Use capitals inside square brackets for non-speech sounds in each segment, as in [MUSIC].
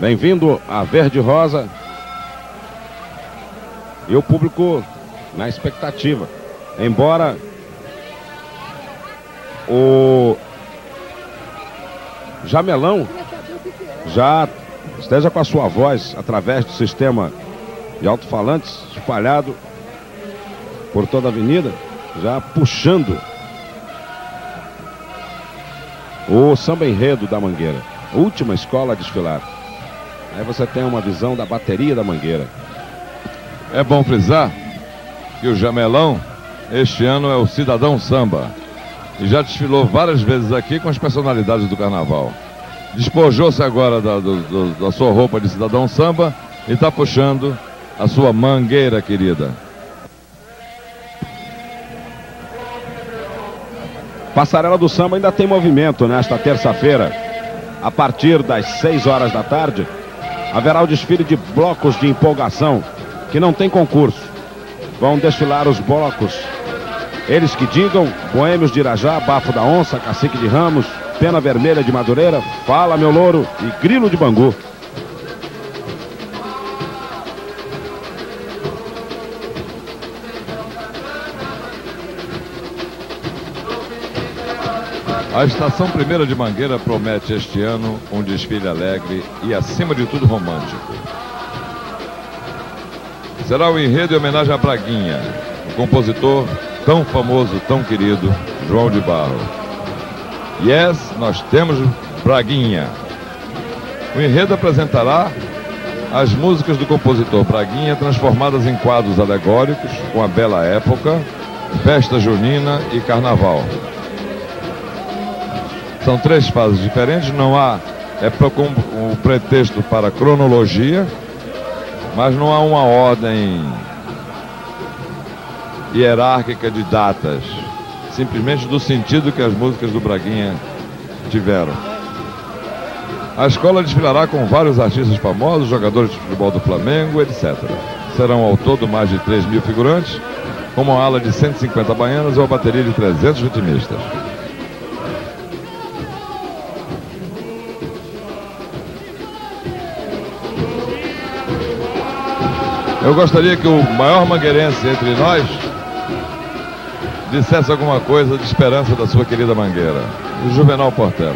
Bem-vindo a Verde Rosa. E o público na expectativa. Embora o Jamelão já esteja com a sua voz através do sistema de alto-falantes espalhado por toda a avenida, já puxando o samba enredo da Mangueira, última escola a desfilar. Aí você tem uma visão da bateria da Mangueira. É bom frisar que o Jamelão este ano é o Cidadão Samba e já desfilou várias vezes aqui com as personalidades do carnaval. Despojou-se agora da, do, do, da sua roupa de Cidadão Samba e está puxando a sua mangueira querida. Passarela do Samba ainda tem movimento nesta terça-feira. A partir das 6 horas da tarde, haverá o desfile de blocos de empolgação, que não tem concurso. Vão desfilar os blocos. Eles que digam, Boêmios de Irajá, Bafo da Onça, Cacique de Ramos, Pena Vermelha de Madureira, Fala Meu Louro e Grilo de Bangu. A Estação Primeira de Mangueira promete este ano um desfile alegre e, acima de tudo, romântico. Será o enredo em homenagem a Braguinha, o compositor tão famoso, tão querido, João de Barro. Yes, nós temos Braguinha. O enredo apresentará as músicas do compositor Braguinha transformadas em quadros alegóricos com a bela época, festa junina e carnaval. São três fases diferentes, não há. É o um pretexto para cronologia, mas não há uma ordem hierárquica de datas, simplesmente do sentido que as músicas do Braguinha tiveram. A escola desfilará com vários artistas famosos, jogadores de futebol do Flamengo, etc. Serão ao todo mais de 3 mil figurantes, com uma ala de 150 baianas ou bateria de 300 vitimistas. Eu gostaria que o maior mangueirense entre nós dissesse alguma coisa de esperança da sua querida Mangueira. O Juvenal Portela.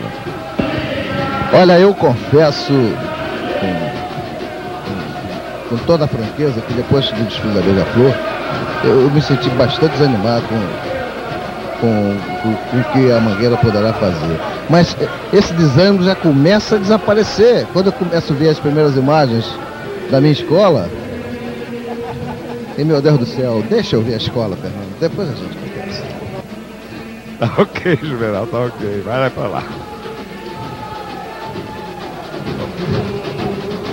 Olha, eu confesso com, com, toda a franqueza que depois do desfile da Beija-Flor, eu, eu, me senti bastante desanimado com, com, com o que a Mangueira poderá fazer. Mas esse desânimo já começa a desaparecer. Quando eu começo a ver as primeiras imagens da minha escola, e meu Deus do céu, deixa eu ver a escola, Fernando. Depois a gente conversa. Tá ok, Juvenal, tá ok. Vai lá pra lá.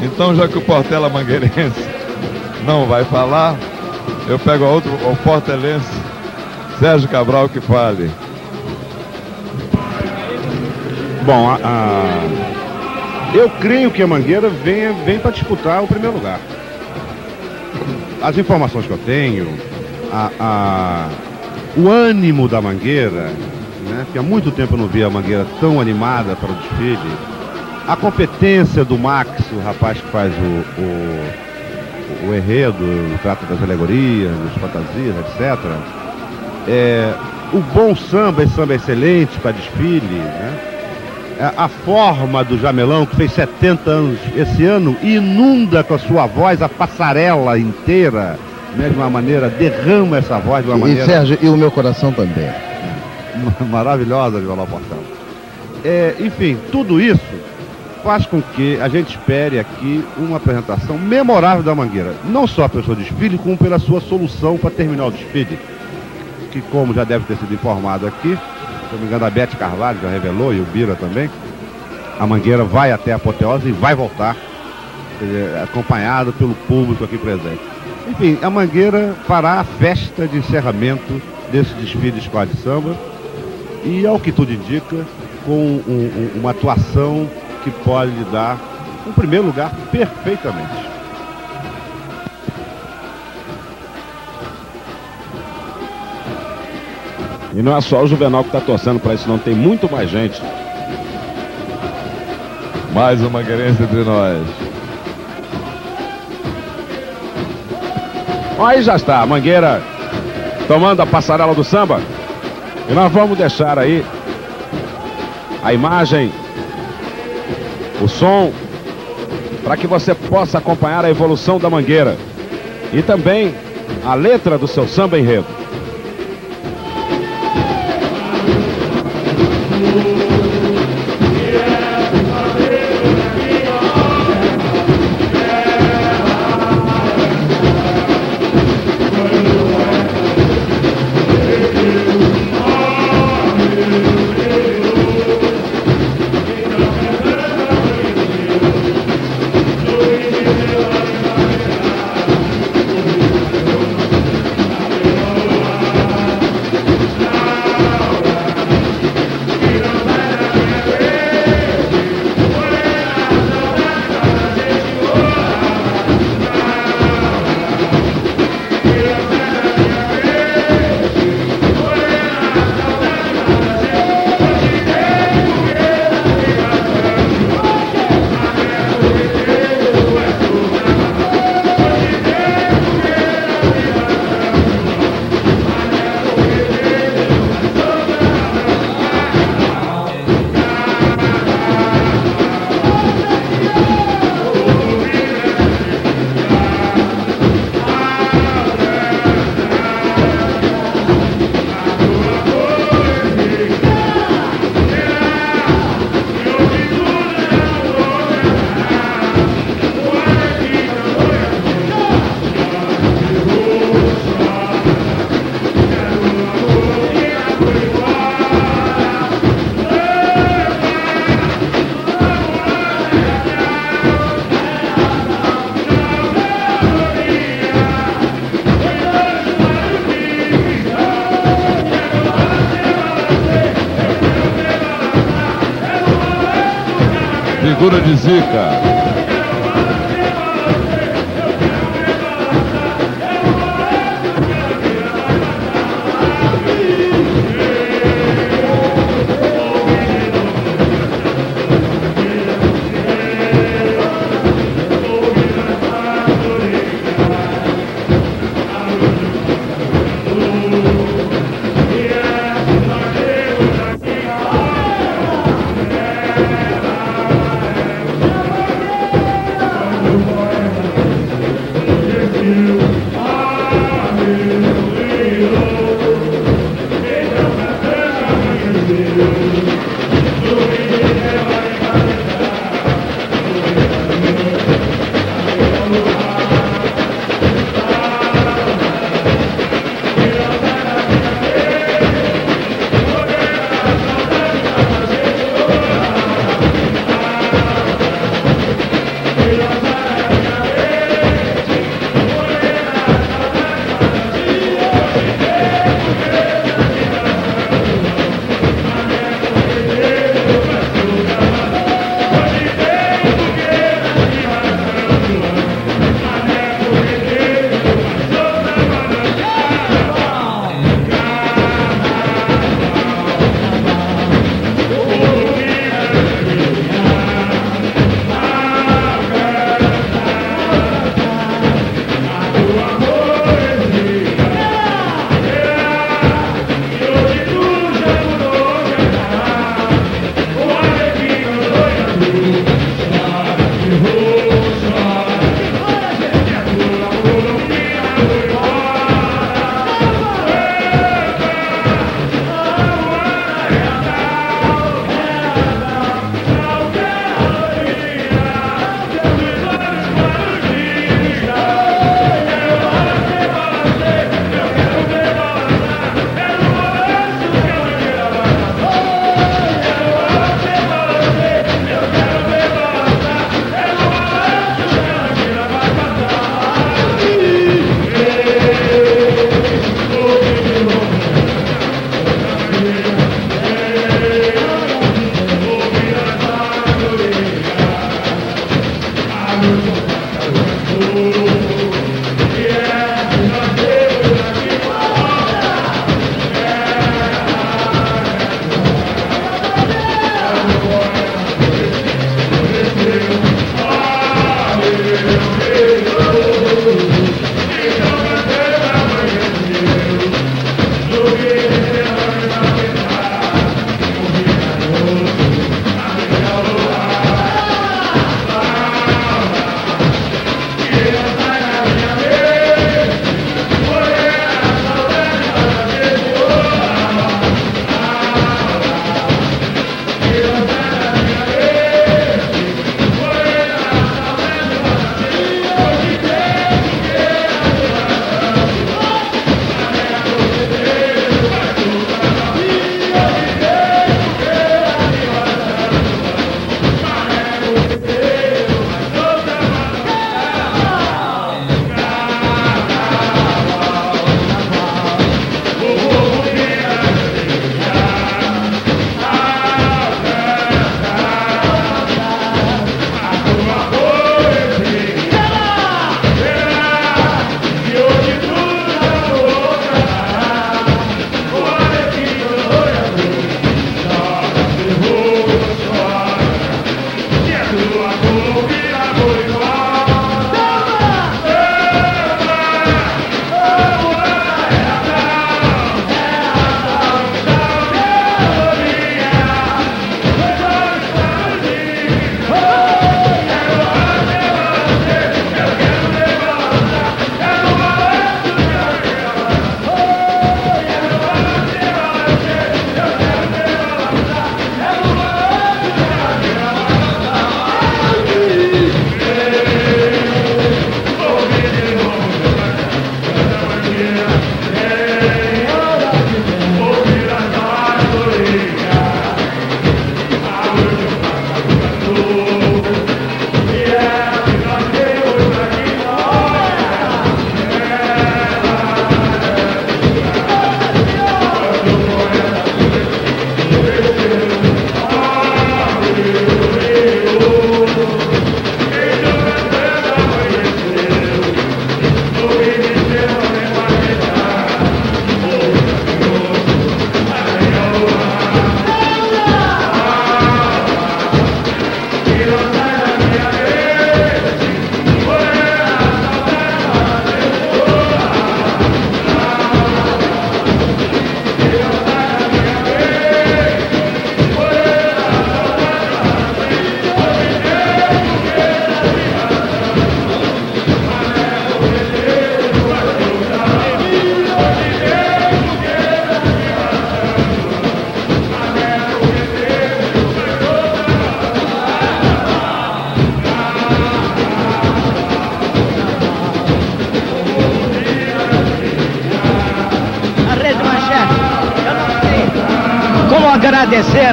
Então, já que o Portela Mangueirense não vai falar, eu pego outro, o portelense, Sérgio Cabral, que fale. Bom, a, a... eu creio que a Mangueira vem, vem para disputar o primeiro lugar as informações que eu tenho, a, a, o ânimo da Mangueira, né, que há muito tempo eu não via a Mangueira tão animada para o desfile, a competência do Max, o rapaz que faz o, o, o enredo, das alegorias, das fantasias, etc. É, o bom samba, esse samba excelente para desfile, né? É, a forma do Jamelão, que fez 70 anos esse ano, inunda com a sua voz a passarela inteira, né, de uma maneira, derrama essa voz de uma e, maneira. E Sérgio, e o meu coração também. [LAUGHS] Maravilhosa, Violão Portão. É, enfim, tudo isso faz com que a gente espere aqui uma apresentação memorável da Mangueira. Não só pelo seu desfile, como pela sua solução para terminar o desfile. Que, como já deve ter sido informado aqui, se não me engano, a Bete Carvalho já revelou, e o Bira também, a Mangueira vai até a apoteose e vai voltar, dizer, acompanhado pelo público aqui presente. Enfim, a Mangueira fará a festa de encerramento desse desfile de escola de samba e, ao que tudo indica, com um, um, uma atuação que pode dar um primeiro lugar perfeitamente. E não é só o Juvenal que está torcendo para isso, não. Tem muito mais gente. Mais uma querência entre nós. Aí já está, a Mangueira tomando a passarela do samba. E nós vamos deixar aí a imagem, o som, para que você possa acompanhar a evolução da Mangueira. E também a letra do seu samba enredo. Figura de Zica.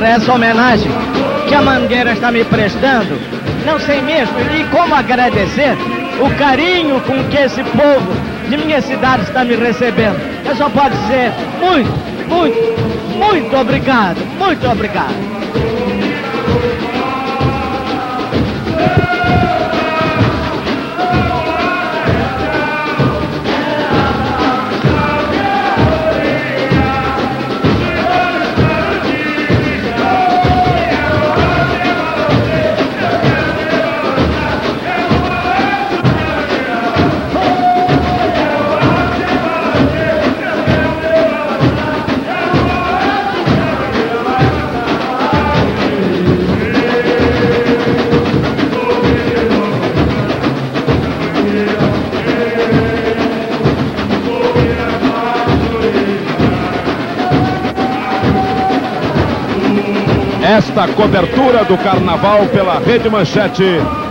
Essa homenagem que a Mangueira está me prestando. Não sei mesmo e como agradecer o carinho com que esse povo de minha cidade está me recebendo. Eu só posso dizer muito, muito, muito obrigado, muito obrigado. Esta cobertura do carnaval pela Rede Manchete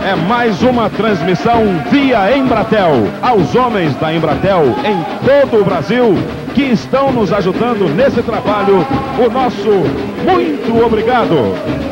é mais uma transmissão via Embratel. Aos homens da Embratel em todo o Brasil que estão nos ajudando nesse trabalho, o nosso muito obrigado.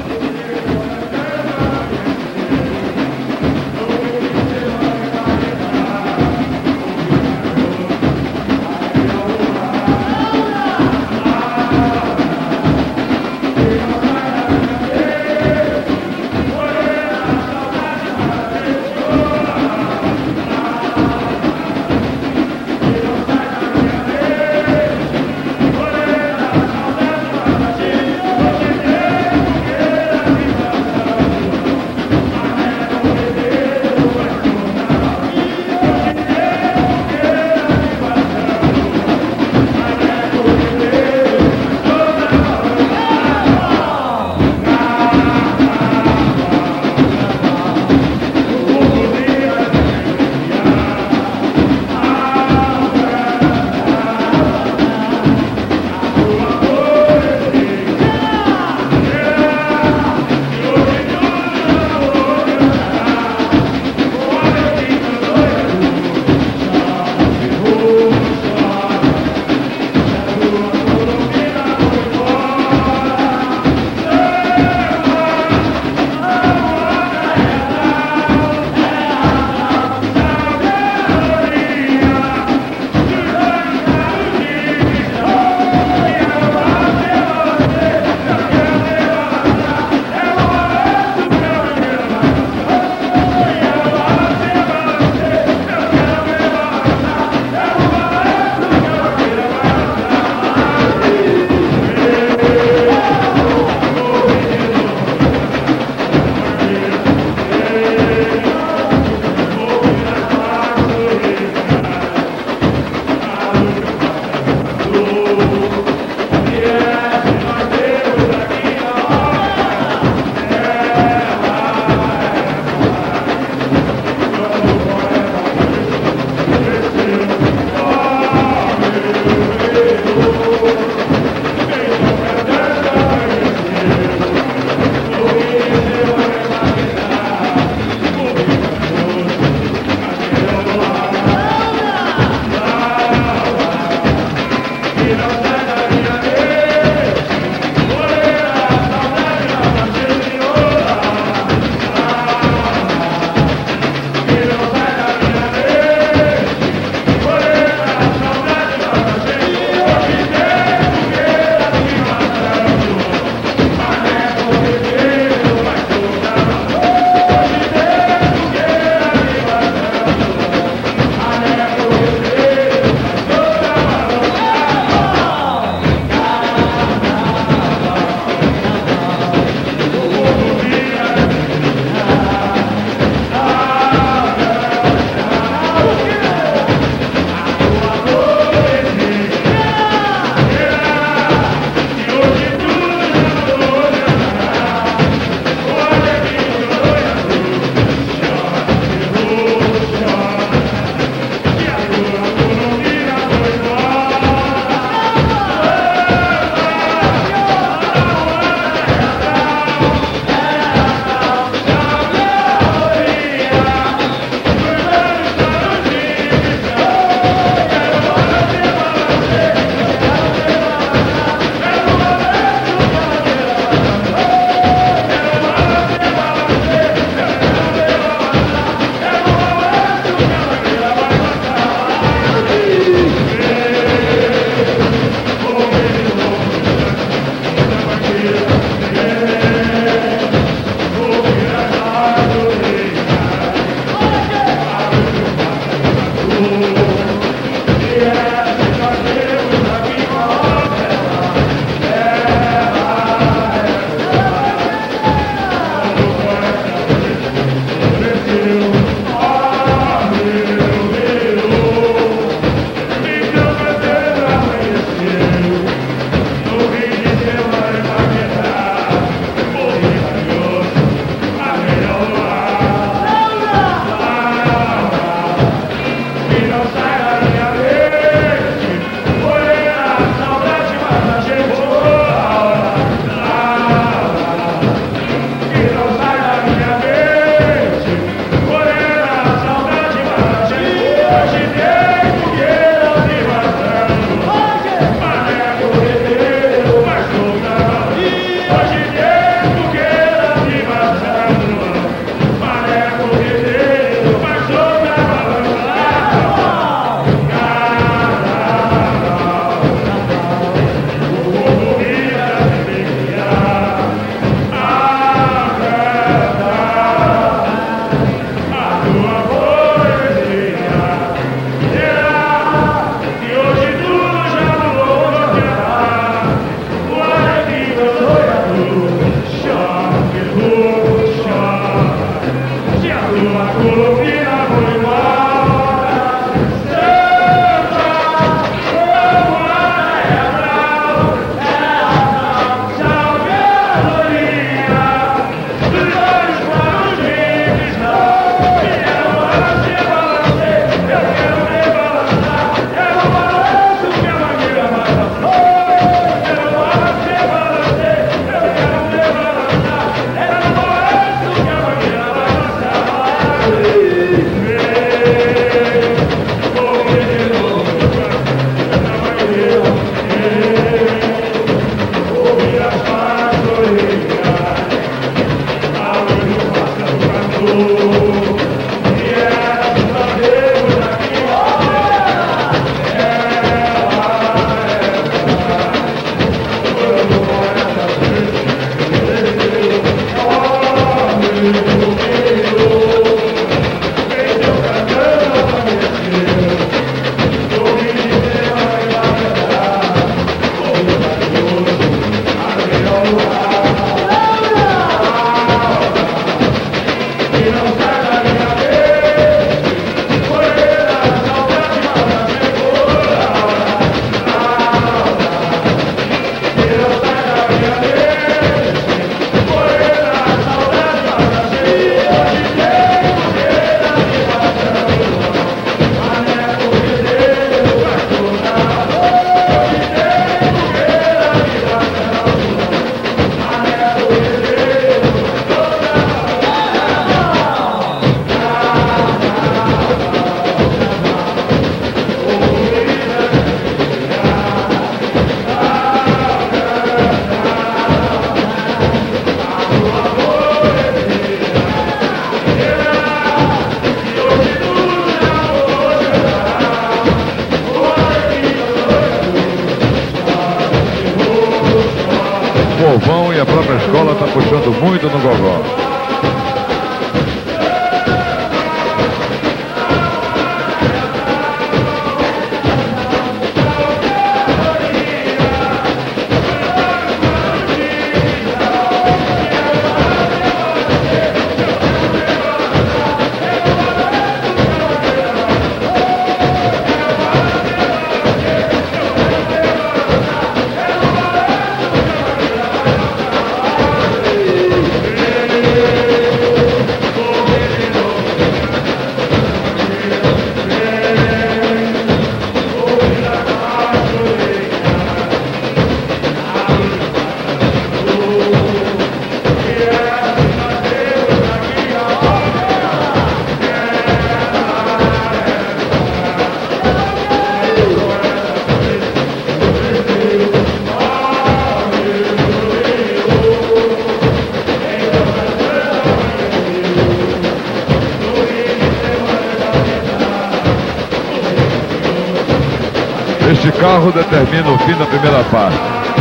Carro determina o fim da primeira parte,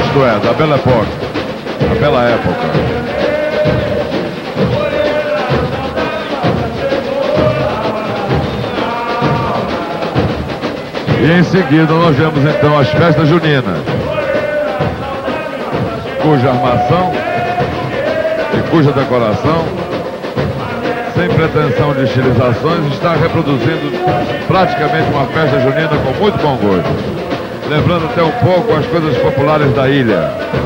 isto é, da Bela Época. A Bela Época. E em seguida nós vemos então as festas juninas, cuja armação e cuja decoração, sem pretensão de estilizações, está reproduzindo praticamente uma festa junina com muito bom gosto, lembrando até um pouco as coisas populares da ilha.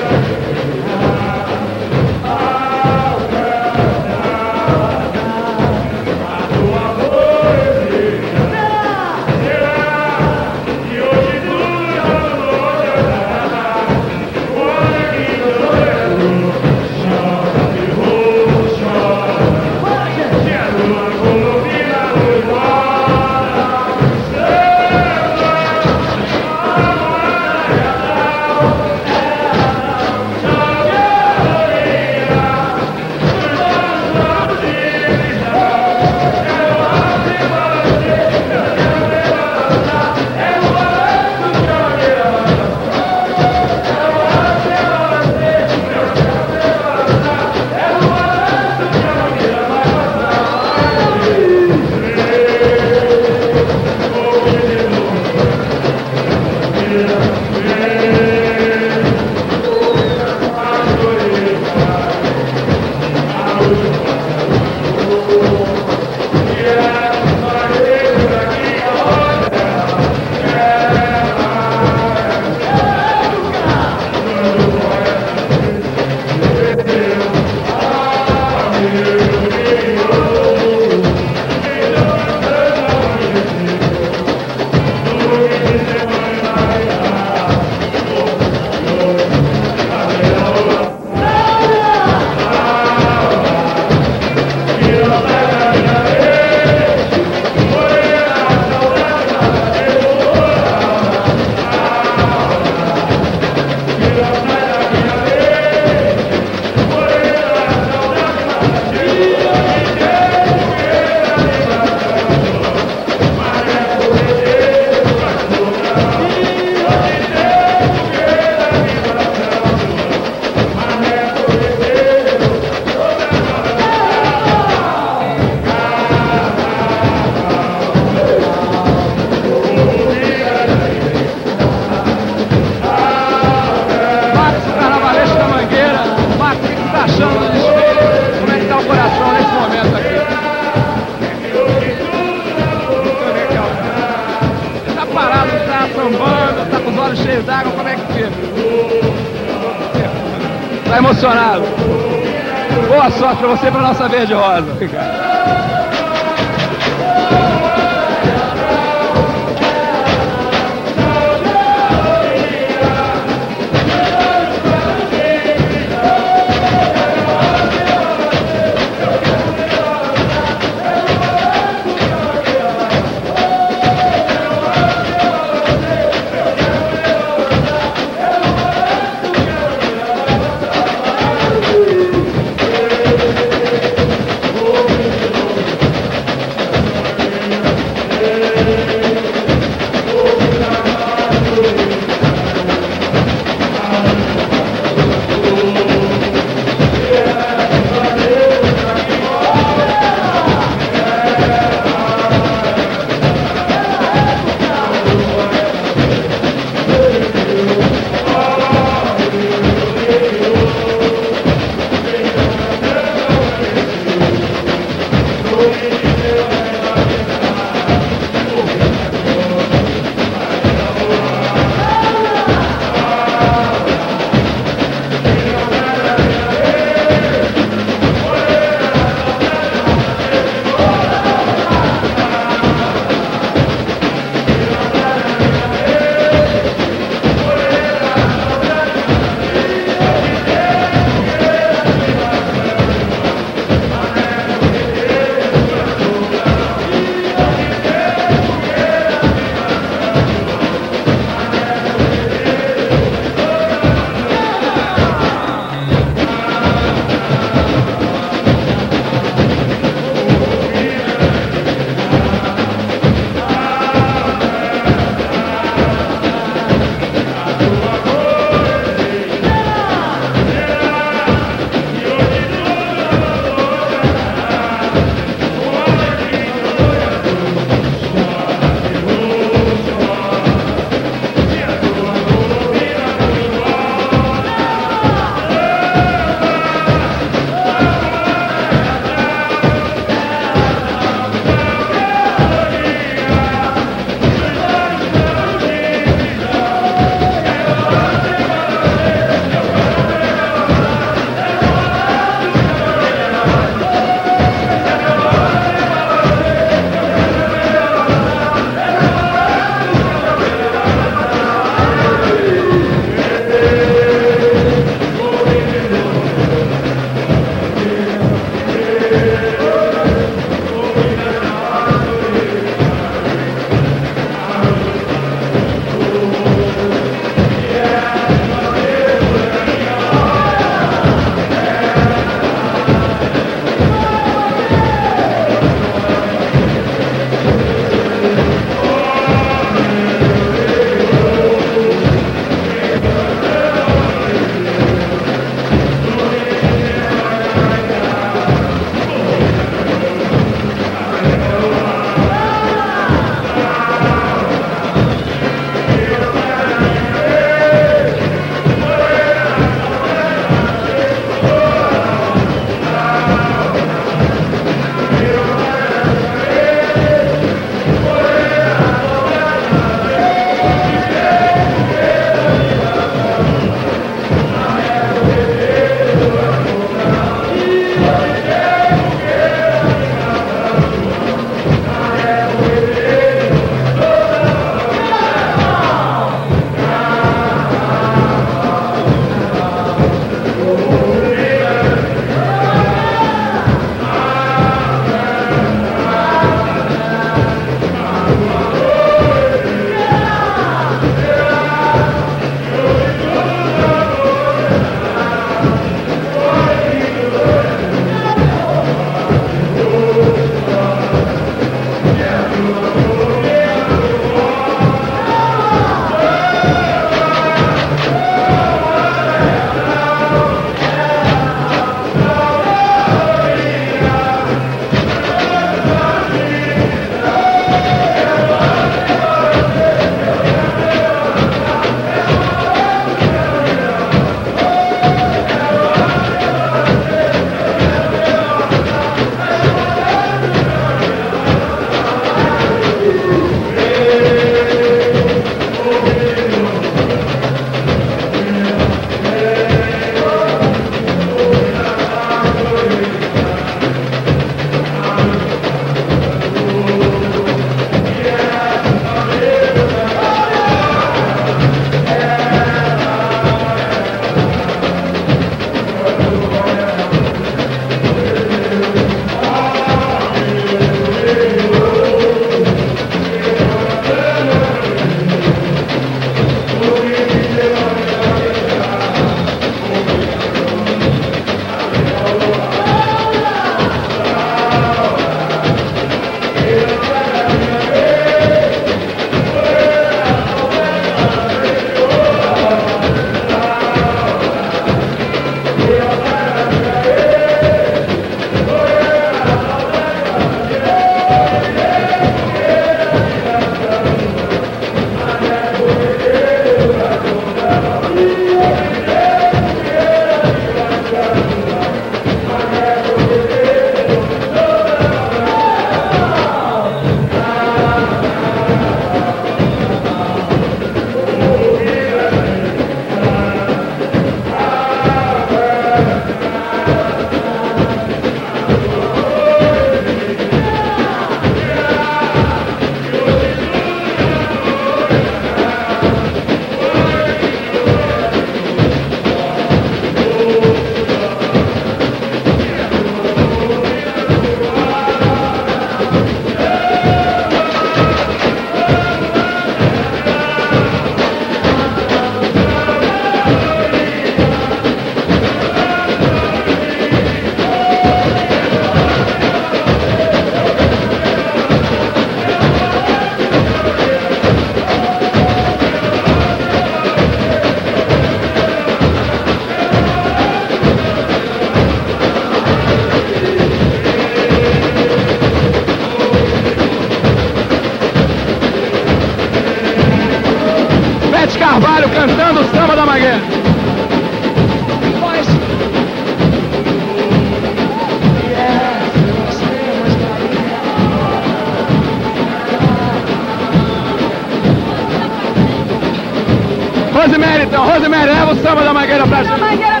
O samba da Mangueira pra gente. Mangueira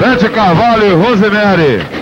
Bete Carvalho e Rosemary.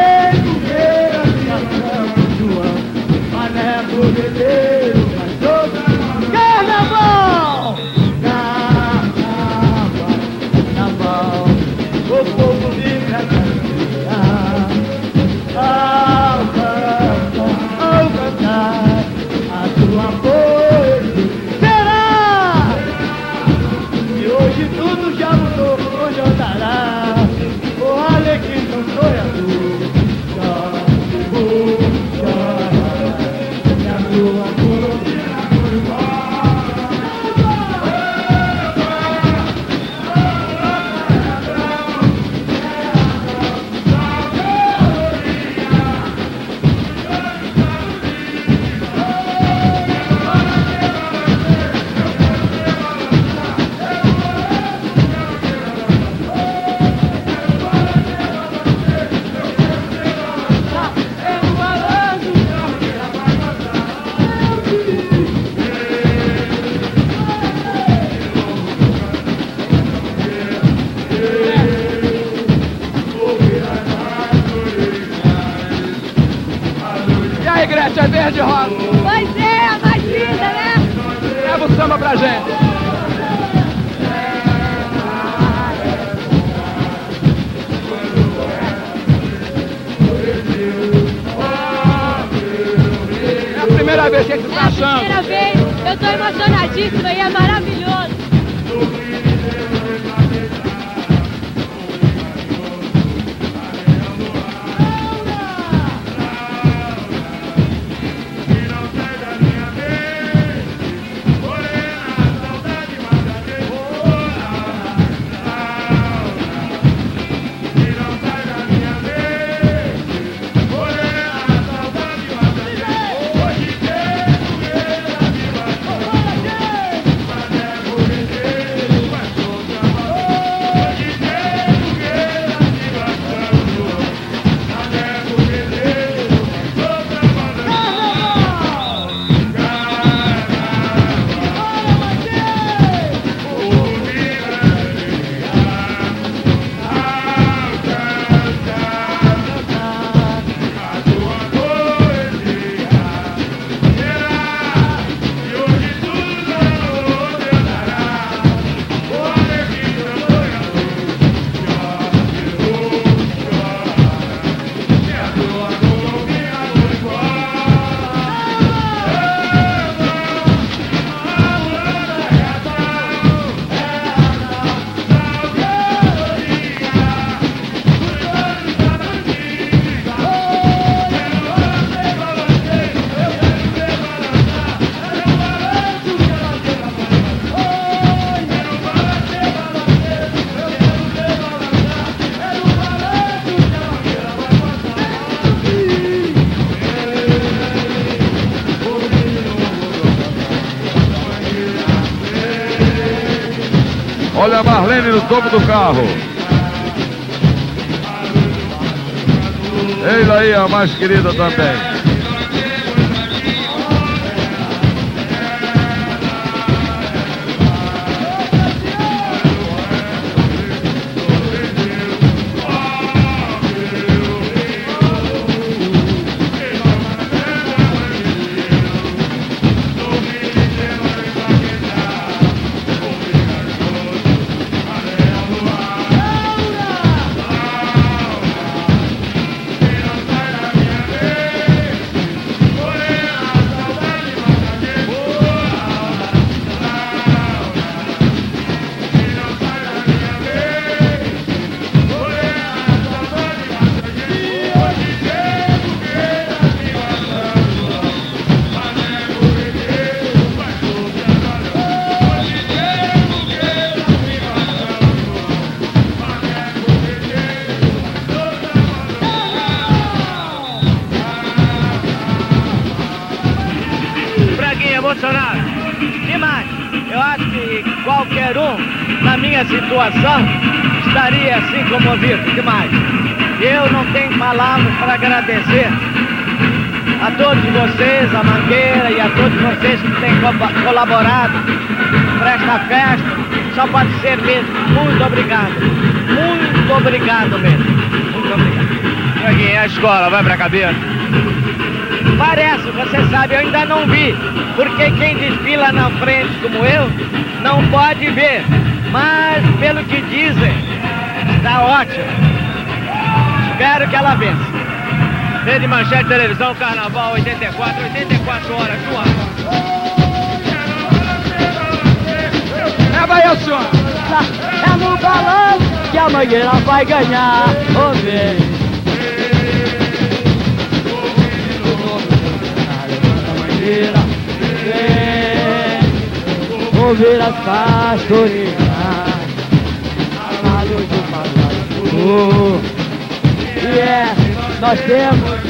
Olha a Marlene no topo do carro. Eis aí a mais querida também. Minha situação, estaria assim comovido. Demais. Eu não tenho palavras para agradecer a todos vocês, a Mangueira e a todos vocês que têm co- colaborado para esta festa. Só pode ser mesmo. Muito obrigado. Muito obrigado mesmo. Muito obrigado. Braguinha, a escola vai pra cabeça? Parece, você sabe, eu ainda não vi. Porque quem desfila na frente como eu, não pode ver. Mas, pelo que dizem, está ótimo. Espero que ela vença. Rede Manchete Televisão, Carnaval 84, 84 horas, sua. É vai, senhor! É no balão que a mangueira vai ganhar. Ô. Mangueira, vem. Ouvir as pastorinhas. Passado. E é, nós temos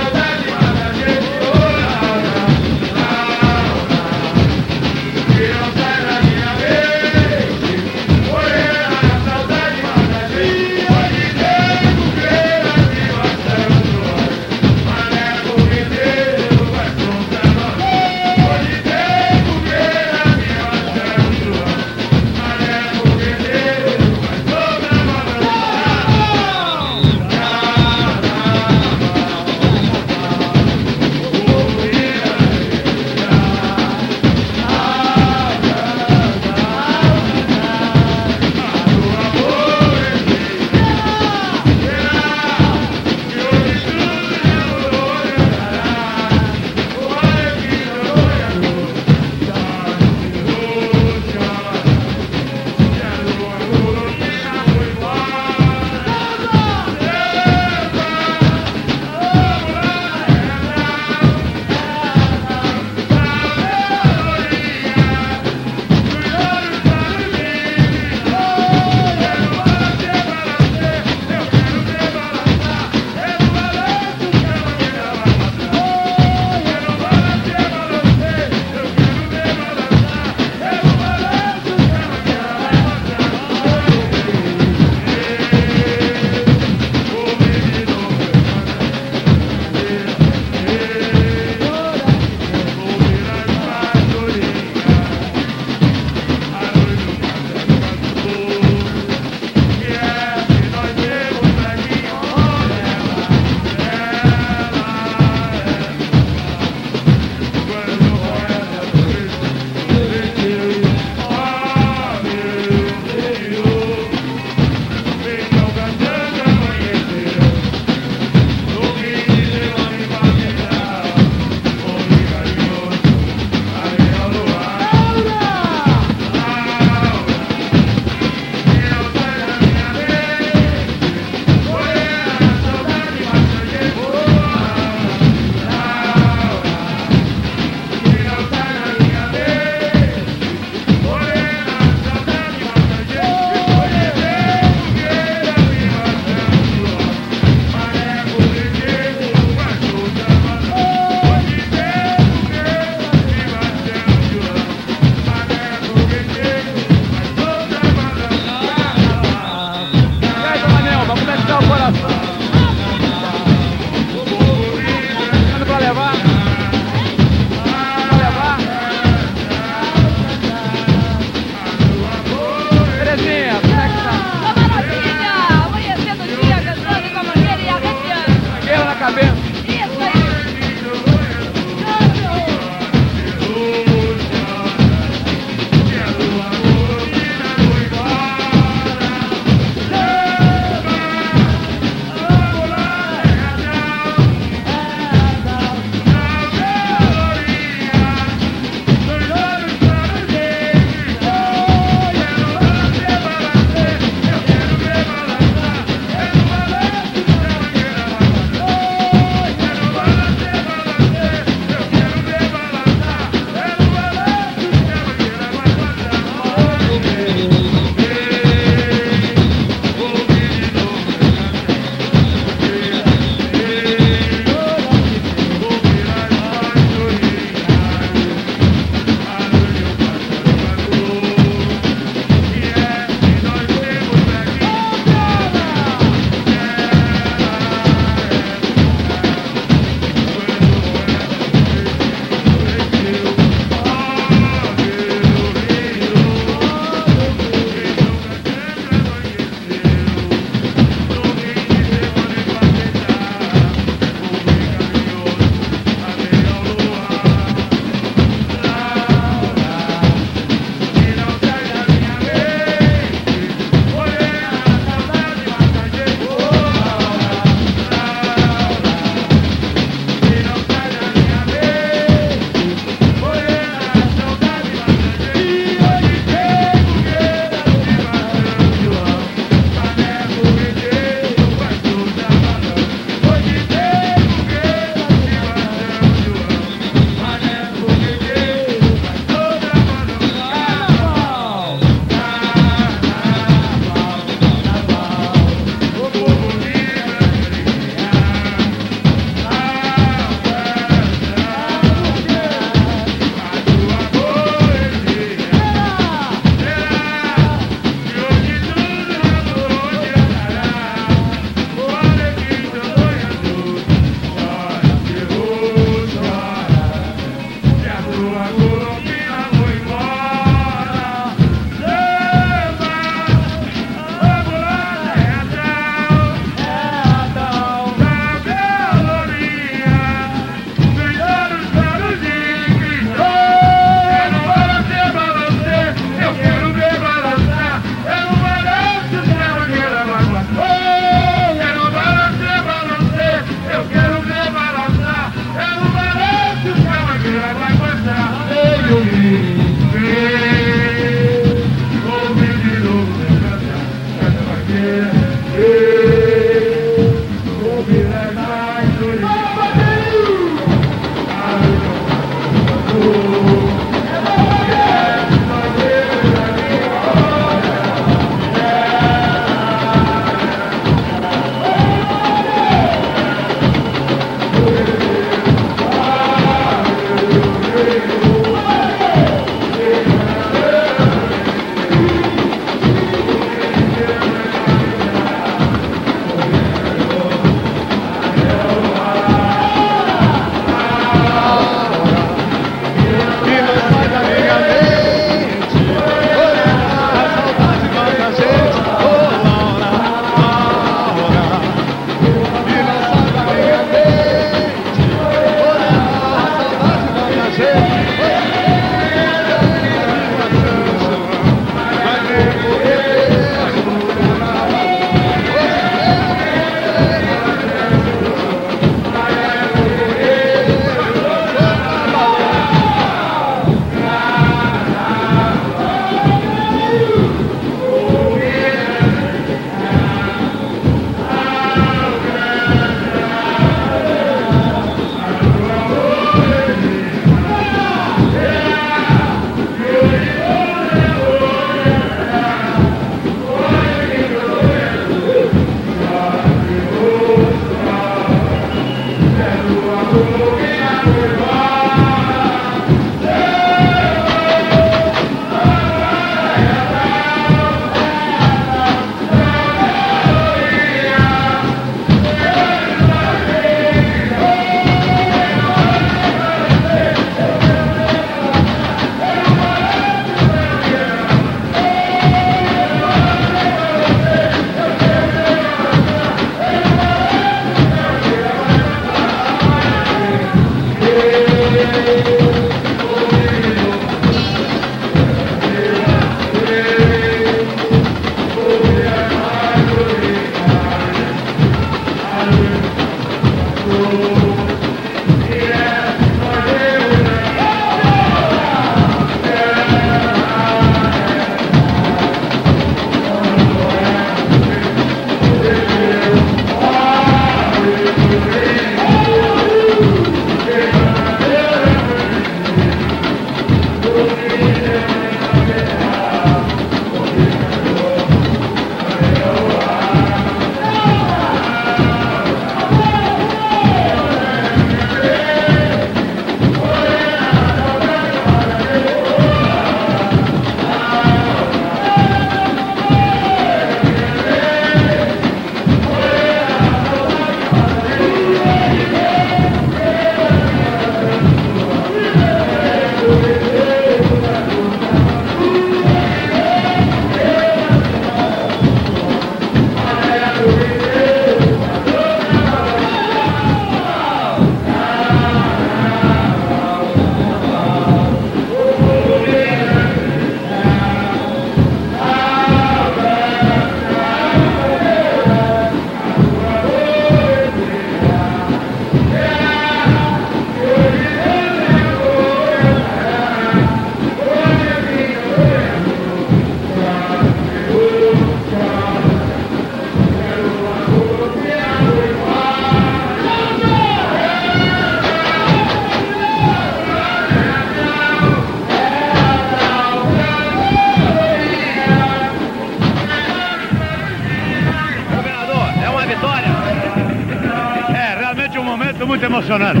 emocionante.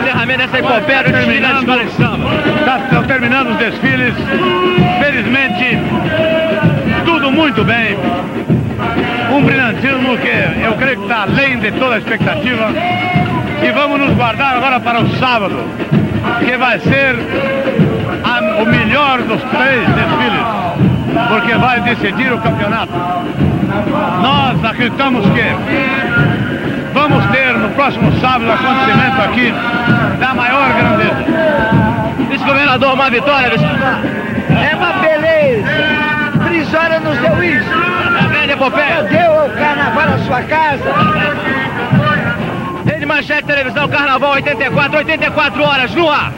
Encerramento dessa epopeia do desfile da escola de samba. Tá, estão terminando os desfiles. Felizmente, tudo muito bem. Um brilhantismo que eu creio que está além de toda a expectativa. E vamos nos guardar agora para o sábado, que vai ser a- o melhor dos três desfiles, porque vai decidir o campeonato. Nós acreditamos que vamos ter no próximo sábado acontecimento aqui da maior grandeza. Vice-governador, uma vitória, vice É uma beleza. Prisória nos deu isso. A grande epopeia. Deu o carnaval na sua casa. Rede Manchete Televisão, Carnaval 84, 84 horas no ar.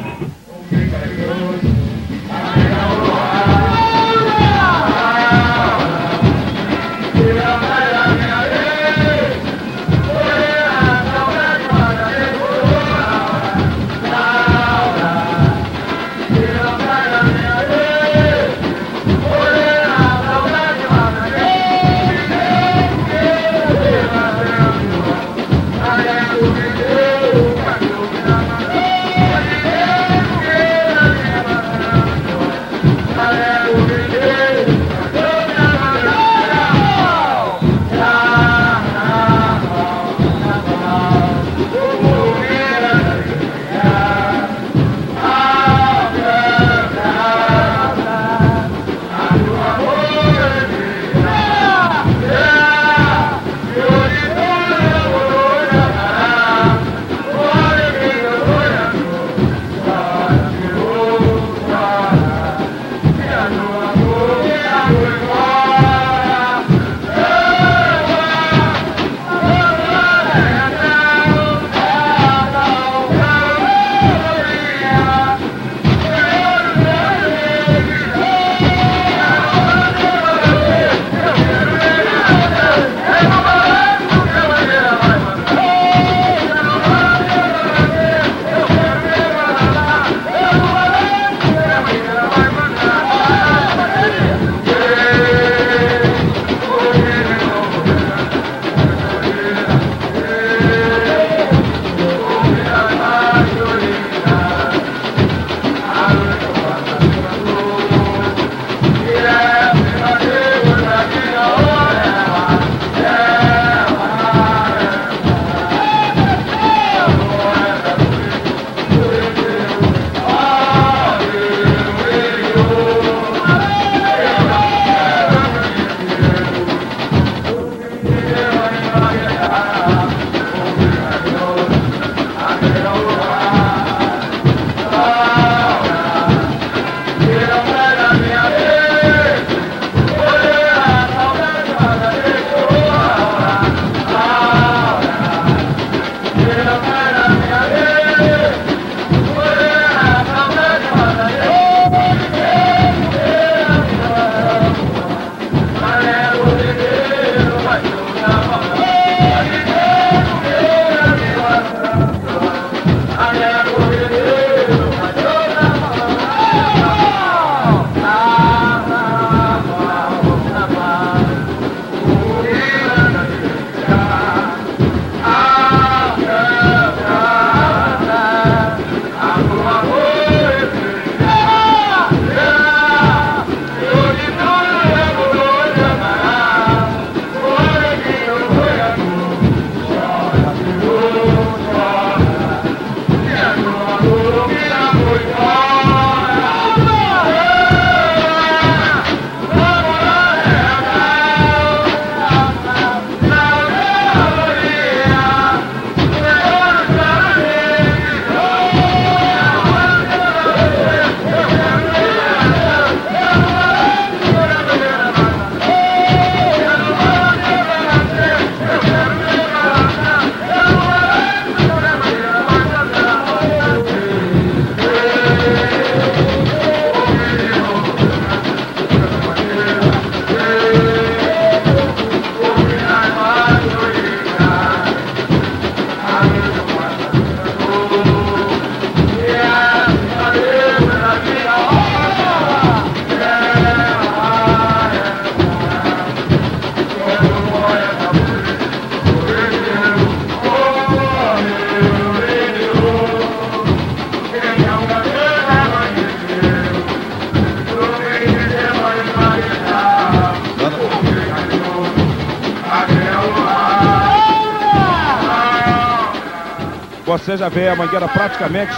Vê a mangueira praticamente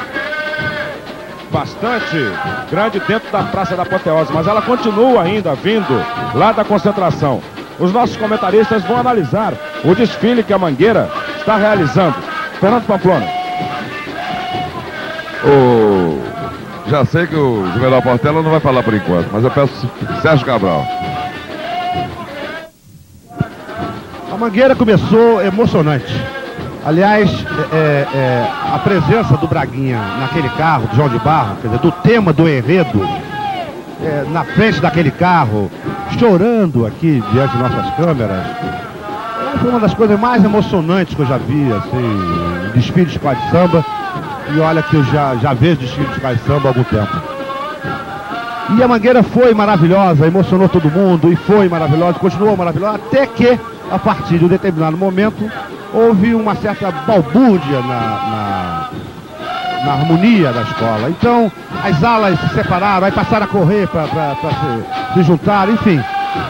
bastante grande dentro da Praça da Apoteose, mas ela continua ainda vindo lá da concentração. Os nossos comentaristas vão analisar o desfile que a Mangueira está realizando. Fernando Pamplona. O... Já sei que o Juvenal Portela não vai falar por enquanto, mas eu peço Sérgio Cabral. A Mangueira começou emocionante. Aliás, é, é, a presença do Braguinha naquele carro, do João de Barro, quer dizer, do tema do enredo, é, na frente daquele carro, chorando aqui diante de nossas câmeras, foi uma das coisas mais emocionantes que eu já vi, assim, desfile de escola de samba. E olha que eu já, já vejo desfile de escola de samba há algum tempo. E a Mangueira foi maravilhosa, emocionou todo mundo, e foi maravilhosa, continuou maravilhosa, até que, a partir de um determinado momento, houve uma certa balbúrdia na, na, na harmonia da escola. Então, as alas se separaram, aí passaram a correr para se, se juntar, enfim.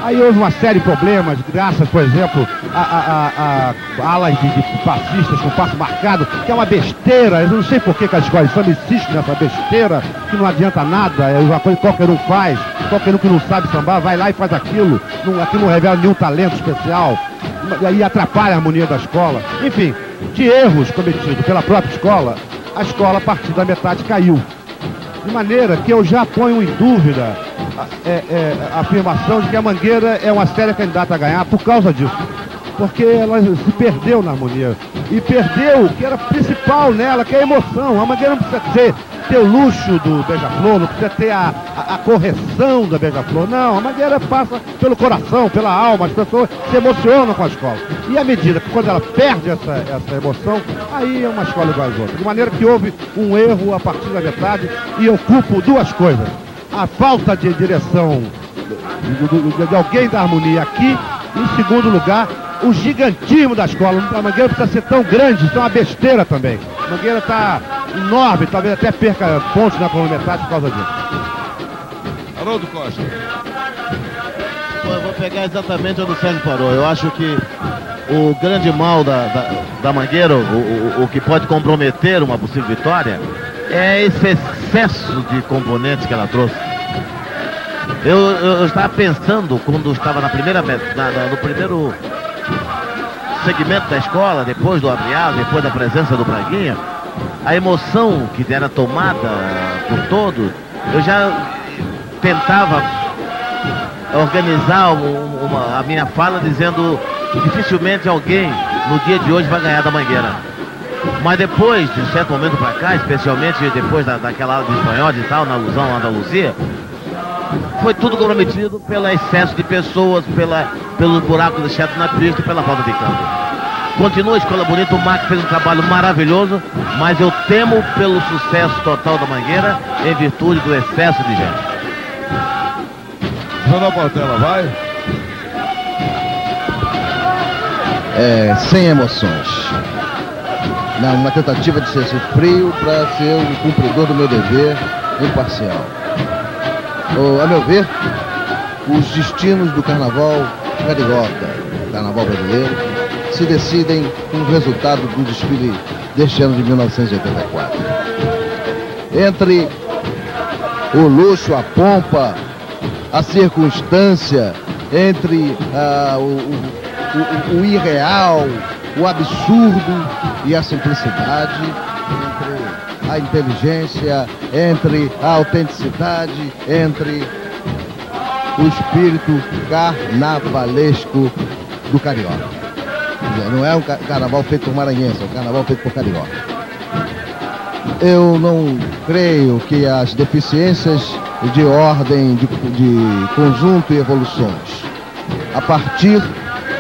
Aí houve uma série de problemas, graças, por exemplo, a, a, a, a alas de, de passistas com passo marcado, que é uma besteira. Eu não sei por que, que a escola de samba insiste nessa besteira, que não adianta nada, é uma coisa que qualquer um faz, qualquer um que não sabe sambar, vai lá e faz aquilo. Não, aqui não revela nenhum talento especial, e aí atrapalha a harmonia da escola. Enfim, de erros cometidos pela própria escola, a escola, a partir da metade, caiu. De maneira que eu já ponho em dúvida é, é, a afirmação de que a Mangueira é uma séria candidata a ganhar por causa disso. Porque ela se perdeu na harmonia. E perdeu o que era principal nela, que é a emoção. A Mangueira não precisa ter, ter o luxo do Beija-Flor, não precisa ter a, a, a correção da Beija-Flor. Não, a Mangueira passa pelo coração, pela alma, as pessoas se emocionam com a escola. E à medida que quando ela perde essa, essa emoção, aí é uma escola igual às outras. De maneira que houve um erro a partir da metade e eu culpo duas coisas a falta de direção de, de alguém da harmonia aqui. Em segundo lugar, o gigantismo da escola. A Mangueira precisa ser tão grande, isso é uma besteira também. A Mangueira está enorme, talvez até perca pontos na cronometragem por causa disso. Haroldo Costa. Eu vou pegar exatamente onde o Sérgio parou. Eu acho que o grande mal da, da, da Mangueira, o, o, o que pode comprometer uma possível vitória, é esse excesso de componentes que ela trouxe. Eu, eu, eu estava pensando quando estava na primeira, na, na, no primeiro segmento da escola, depois do abriado, depois da presença do Braguinha, a emoção que era tomada por todos, eu já tentava organizar uma, a minha fala dizendo dificilmente alguém no dia de hoje vai ganhar da Mangueira. Mas depois, de um certo momento para cá, especialmente depois da, daquela aula de espanhol e tal, na alusão à Andaluzia, foi tudo comprometido pelo excesso de pessoas, pela, pelo buraco deixado na pista e pela falta de campo. Continua a escola bonita, o Marcos fez um trabalho maravilhoso, mas eu temo pelo sucesso total da Mangueira em virtude do excesso de gente. Jornal Portela, vai? É, sem emoções. Não, uma tentativa de ser frio para ser o cumpridor do meu dever imparcial. Oh, a meu ver, os destinos do carnaval carioca, carnaval brasileiro, se decidem com o resultado do desfile deste ano de 1984. Entre o luxo, a pompa, a circunstância, entre ah, o, o, o, o irreal, o absurdo e a simplicidade, entre a inteligência, entre a autenticidade, entre o espírito carnavalesco do carioca. Não é um carnaval feito por maranhense, é um carnaval feito por carioca. Eu não creio que as deficiências de ordem, de, de conjunto e evoluções, a partir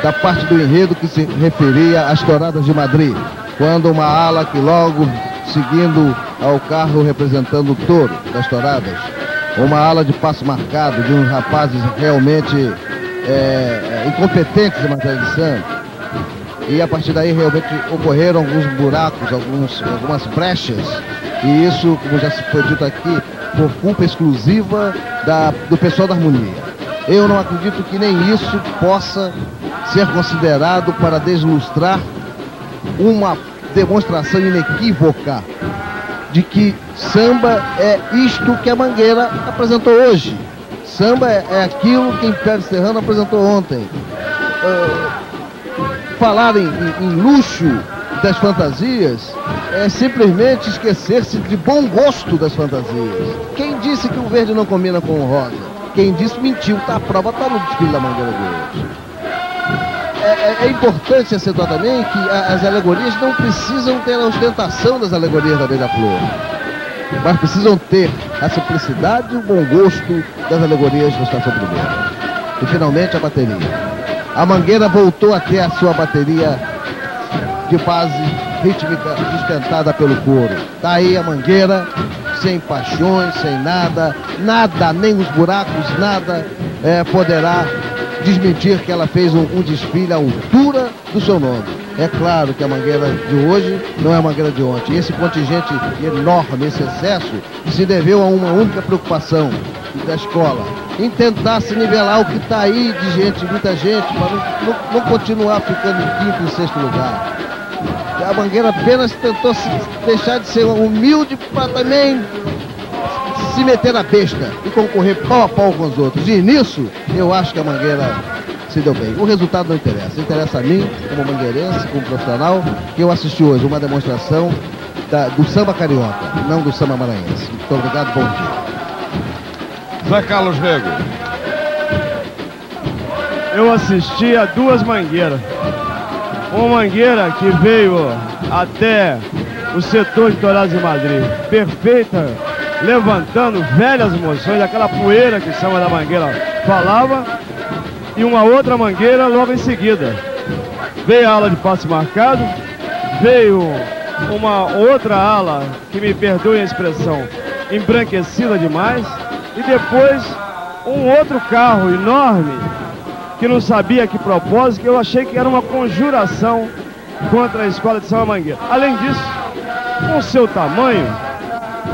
da parte do enredo que se referia às touradas de Madrid, quando uma ala que logo seguindo ao carro representando o touro das touradas, uma ala de passo marcado de uns rapazes realmente é, incompetentes em matéria de samba. E a partir daí realmente ocorreram alguns buracos, alguns, algumas brechas. E isso, como já se foi dito aqui, por culpa exclusiva da, do pessoal da harmonia. Eu não acredito que nem isso possa ser considerado para deslustrar uma demonstração inequívoca de que samba é isto que a Mangueira apresentou hoje. Samba é, é aquilo que Império Serrano apresentou ontem. Uh, falar em, em, em luxo das fantasias é simplesmente esquecer-se de bom gosto das fantasias. Quem disse que o verde não combina com o rosa? Quem disse mentiu, tá, a prova está no desfile da Mangueira de hoje. É, é, é importante acentuar também que a, as alegorias não precisam ter a ostentação das alegorias da Beija-Flor, mas precisam ter a simplicidade e o bom gosto das alegorias da Estação Primeira. E finalmente a bateria. A Mangueira voltou a ter a sua bateria de base rítmica sustentada pelo couro. Tá aí a Mangueira, sem paixões, sem nada, nada, nem os buracos, nada é, poderá desmentir que ela fez um, um, desfile à altura do seu nome. É claro que a mangueira de hoje não é a mangueira de ontem. Esse contingente enorme, esse excesso, se deveu a uma única preocupação da escola, em tentar se nivelar o que está aí de gente, muita gente, para não, não, continuar ficando em quinto e sexto lugar. A Mangueira apenas tentou se deixar de ser humilde para também se meter na besta e concorrer pau a pau com os outros. E nisso, eu acho que a Mangueira se deu bem. O resultado não interessa. Interessa a mim, como mangueirense, como profissional, que eu assisti hoje uma demonstração da, do samba carioca, não do samba maranhense. Muito obrigado, bom dia. Zé Carlos Rego. Eu assisti a duas mangueiras. Uma mangueira que veio até o setor de Dourados de Madrid, perfeita levantando velhas emoções, aquela poeira que chama da mangueira falava, e uma outra mangueira logo em seguida. Veio a ala de passe marcado, veio uma outra ala, que me perdoe a expressão, embranquecida demais, e depois um outro carro enorme, que não sabia que propósito, que eu achei que era uma conjuração contra a escola de São Mangueira. Além disso, com seu tamanho,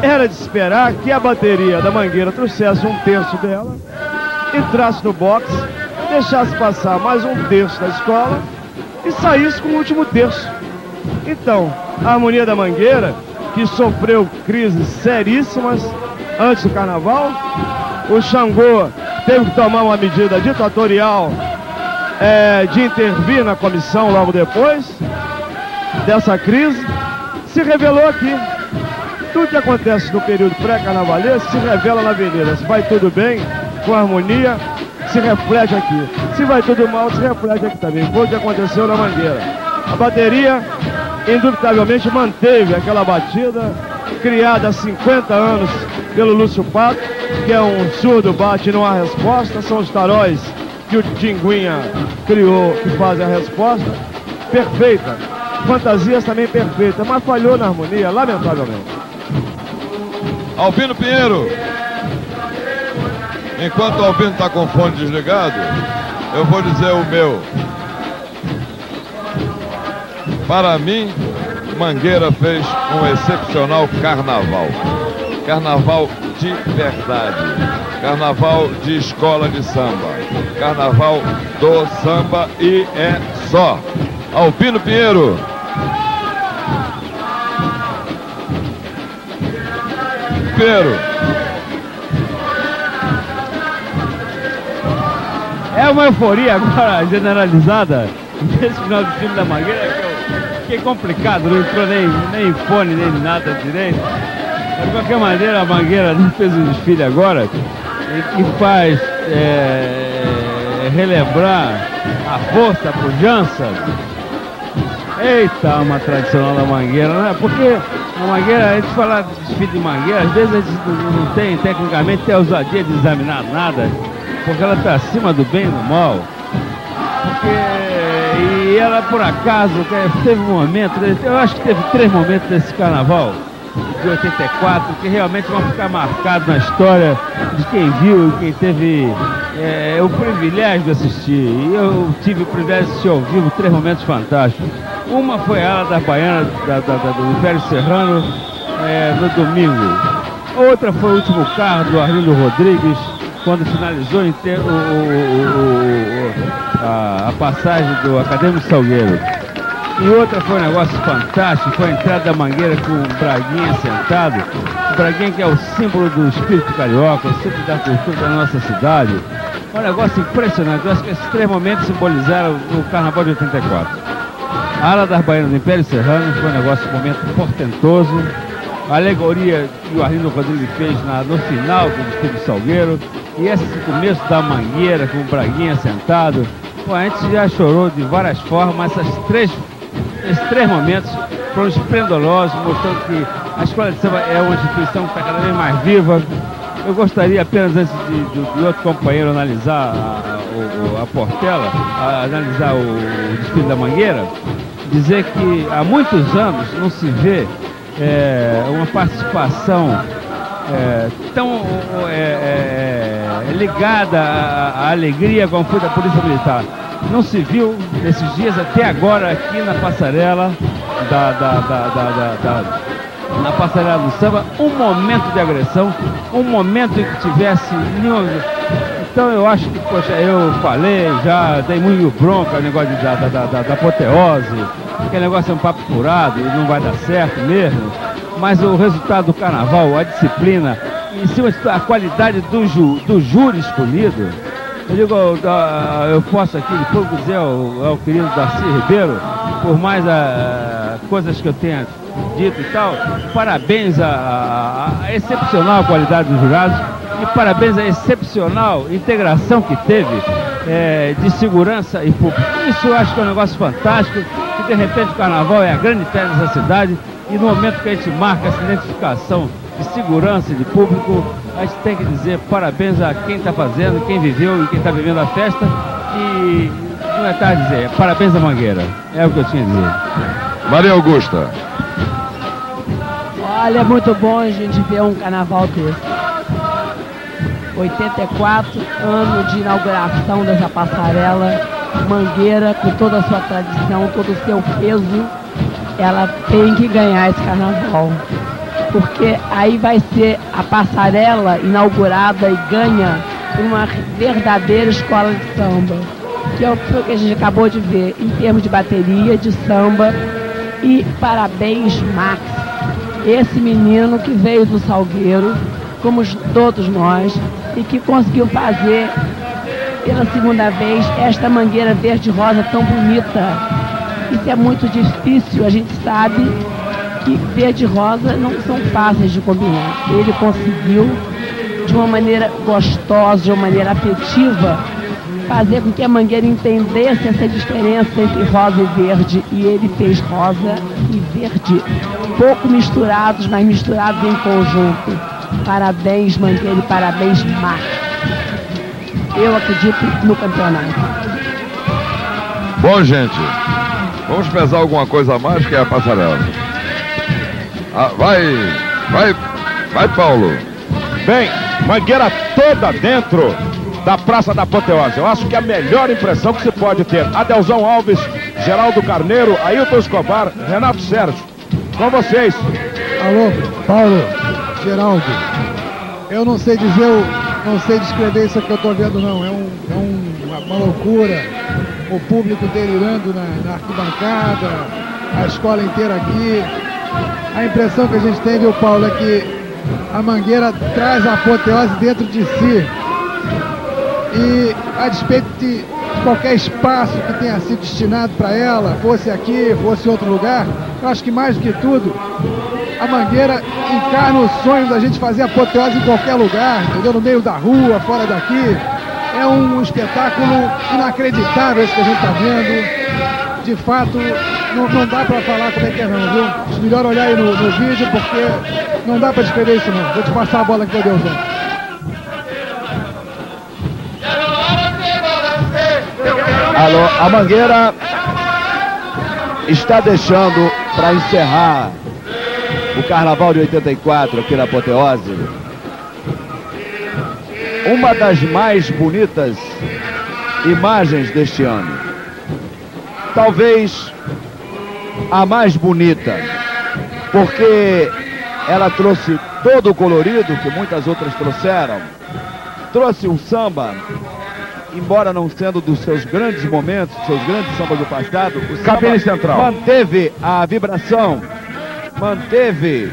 era de esperar que a bateria da Mangueira trouxesse um terço dela, entrasse no box, deixasse passar mais um terço da escola e saísse com o último terço. Então, a harmonia da Mangueira, que sofreu crises seríssimas antes do carnaval, o Xangô teve que tomar uma medida ditatorial é, de intervir na comissão logo depois dessa crise, se revelou aqui. Tudo que acontece no período pré-carnavalesco se revela na avenida. Se vai tudo bem, com harmonia, se reflete aqui. Se vai tudo mal, se reflete aqui também. Foi o que aconteceu na Mangueira. A bateria, indubitavelmente, manteve aquela batida criada há 50 anos pelo Lúcio Pato, que é um surdo bate não há resposta. São os taróis que o Tinguinha criou que fazem a resposta. Perfeita. Fantasias também perfeitas, mas falhou na harmonia, lamentavelmente. Albino Pinheiro. Enquanto o Albino está com o fone desligado, eu vou dizer o meu. Para mim, Mangueira fez um excepcional carnaval. Carnaval de verdade. Carnaval de escola de samba. Carnaval do samba e é só. Albino Pinheiro. Pinheiro. É uma euforia agora generalizada nesse final de filme da Mangueira que fiquei complicado, não entrou nem, nem fone, nem nada direito. Mas, de qualquer maneira, a Mangueira fez um desfile agora e, e faz é, relembrar a força, a pujança. Eita, uma tradicional da Mangueira, né? Porque a Mangueira, a gente fala de desfile de Mangueira, às vezes a gente não tem, tecnicamente, tem a ousadia de examinar nada, porque ela está acima do bem e do mal. Porque, e ela, por acaso, teve um momento, eu acho que teve três momentos desse carnaval, de 84, que realmente vão ficar marcados na história de quem viu e quem teve é, o privilégio de assistir. E eu tive o privilégio de assistir ao vivo três momentos fantásticos. Uma foi a da Baiana da, da, da, do Império Serrano é, no domingo. Outra foi o último carro do Arlindo Rodrigues, quando finalizou o, o, o, a, a, passagem do Acadêmico Salgueiro. E outra foi um negócio fantástico, foi a entrada da Mangueira com o Braguinha sentado. O Braguinha que é o símbolo do espírito carioca, o símbolo da cultura da nossa cidade. Um negócio impressionante. Eu acho que esses três momentos simbolizaram o Carnaval de 84. A ala das Baianas do Império Serrano foi um negócio, um momento portentoso. A alegoria que o Arlindo Rodrigues fez na- no final do do Salgueiro. E esse começo da Mangueira com o Braguinha sentado. Pô, a gente já chorou de várias formas, mas essas três, esses três momentos foram esplendorosos, mostrando que a Escola de Samba é uma instituição que está cada vez mais viva. Eu gostaria apenas, antes de, de- de outro companheiro analisar a, o- a Portela, a- analisar o, o desfile da Mangueira, dizer que há muitos anos não se vê é, uma participação é, tão é, é, ligada à, à alegria como foi da Polícia Militar. Não se viu nesses dias até agora aqui na passarela da, da, da, da- na passarela do samba um momento de agressão, um momento em que tivesse nenhum. Então eu acho que, poxa, eu falei, já dei muito bronca o negócio da, da, da, da- apoteose, que o negócio é um papo furado não vai dar certo mesmo. Mas o resultado do carnaval, a disciplina, em cima de tudo, a qualidade do, ju, do júri escolhido, eu digo, eu, posso aqui de pouco dizer ao, ao querido Darcy Ribeiro, por mais a, coisas que eu tenha dito e tal, parabéns à, à- excepcional qualidade dos jurados e parabéns à excepcional integração que teve eh, de segurança e público. Isso eu acho que é um negócio fantástico, que de repente o carnaval é a grande festa dessa cidade e no momento que a gente marca essa identificação de segurança e de público, a gente tem que dizer parabéns a quem está fazendo, quem viveu e quem está vivendo a festa. E não é tarde dizer, parabéns à Mangueira. É o que eu tinha a dizer. Maria Augusta. Olha, é muito bom a gente ver um carnaval desse. 84 anos de inauguração dessa passarela, Mangueira, com toda a sua tradição, todo o seu peso, ela tem que ganhar esse carnaval. Porque aí vai ser a passarela inaugurada e ganha uma verdadeira escola de samba. Que é o que a gente acabou de ver em termos de bateria, de samba. E parabéns, Max esse menino que veio do Salgueiro, como todos nós, e que conseguiu fazer pela segunda vez esta mangueira verde-rosa tão bonita. Isso é muito difícil, a gente sabe que verde e rosa não são fáceis de combinar. Ele conseguiu, de uma maneira gostosa, de uma maneira afetiva, fazer com que a mangueira entendesse essa diferença entre rosa e verde. E ele fez rosa e verde, pouco misturados, mas misturados em conjunto. Parabéns, Mangueira, e parabéns, Mar. Eu acredito no campeonato. Bom, gente, vamos pesar alguma coisa a mais que é a passarela. Ah, vai, vai, vai, Paulo. Bem, Mangueira toda dentro da Praça da Apoteose. Eu acho que é a melhor impressão que se pode ter. Adelzão Alves, Geraldo Carneiro, Ailton Escobar, Renato Sérgio. Com vocês. Alô, Paulo, Geraldo. Eu não sei dizer, o- não sei descrever isso que eu estou vendo não. É, um, é um- uma, uma loucura. O público delirando na, na arquibancada, a escola inteira aqui. A impressão que a gente tem, viu, Paulo, é que a Mangueira traz a apoteose dentro de si. E a despeito de qualquer espaço que tenha sido destinado para ela, fosse aqui, fosse outro lugar, eu acho que mais do que tudo, a Mangueira encarna o sonho da gente fazer apoteose em qualquer lugar, entendeu? No meio da rua, fora daqui. É um espetáculo inacreditável esse que a gente está vendo. De fato, não, não dá para falar como é que é não, viu? Melhor olhar aí no, no vídeo, porque não dá para descrever isso não. Vou te passar a bola aqui, Deusão. Alô, a Mangueira está deixando para encerrar o Carnaval de 84 aqui na Apoteose uma das mais bonitas imagens deste ano. Talvez a mais bonita, porque ela trouxe todo o colorido que muitas outras trouxeram. Trouxe um samba embora não sendo dos seus grandes momentos, dos seus grandes sambas do passado, o samba Cabine central. manteve a vibração, manteve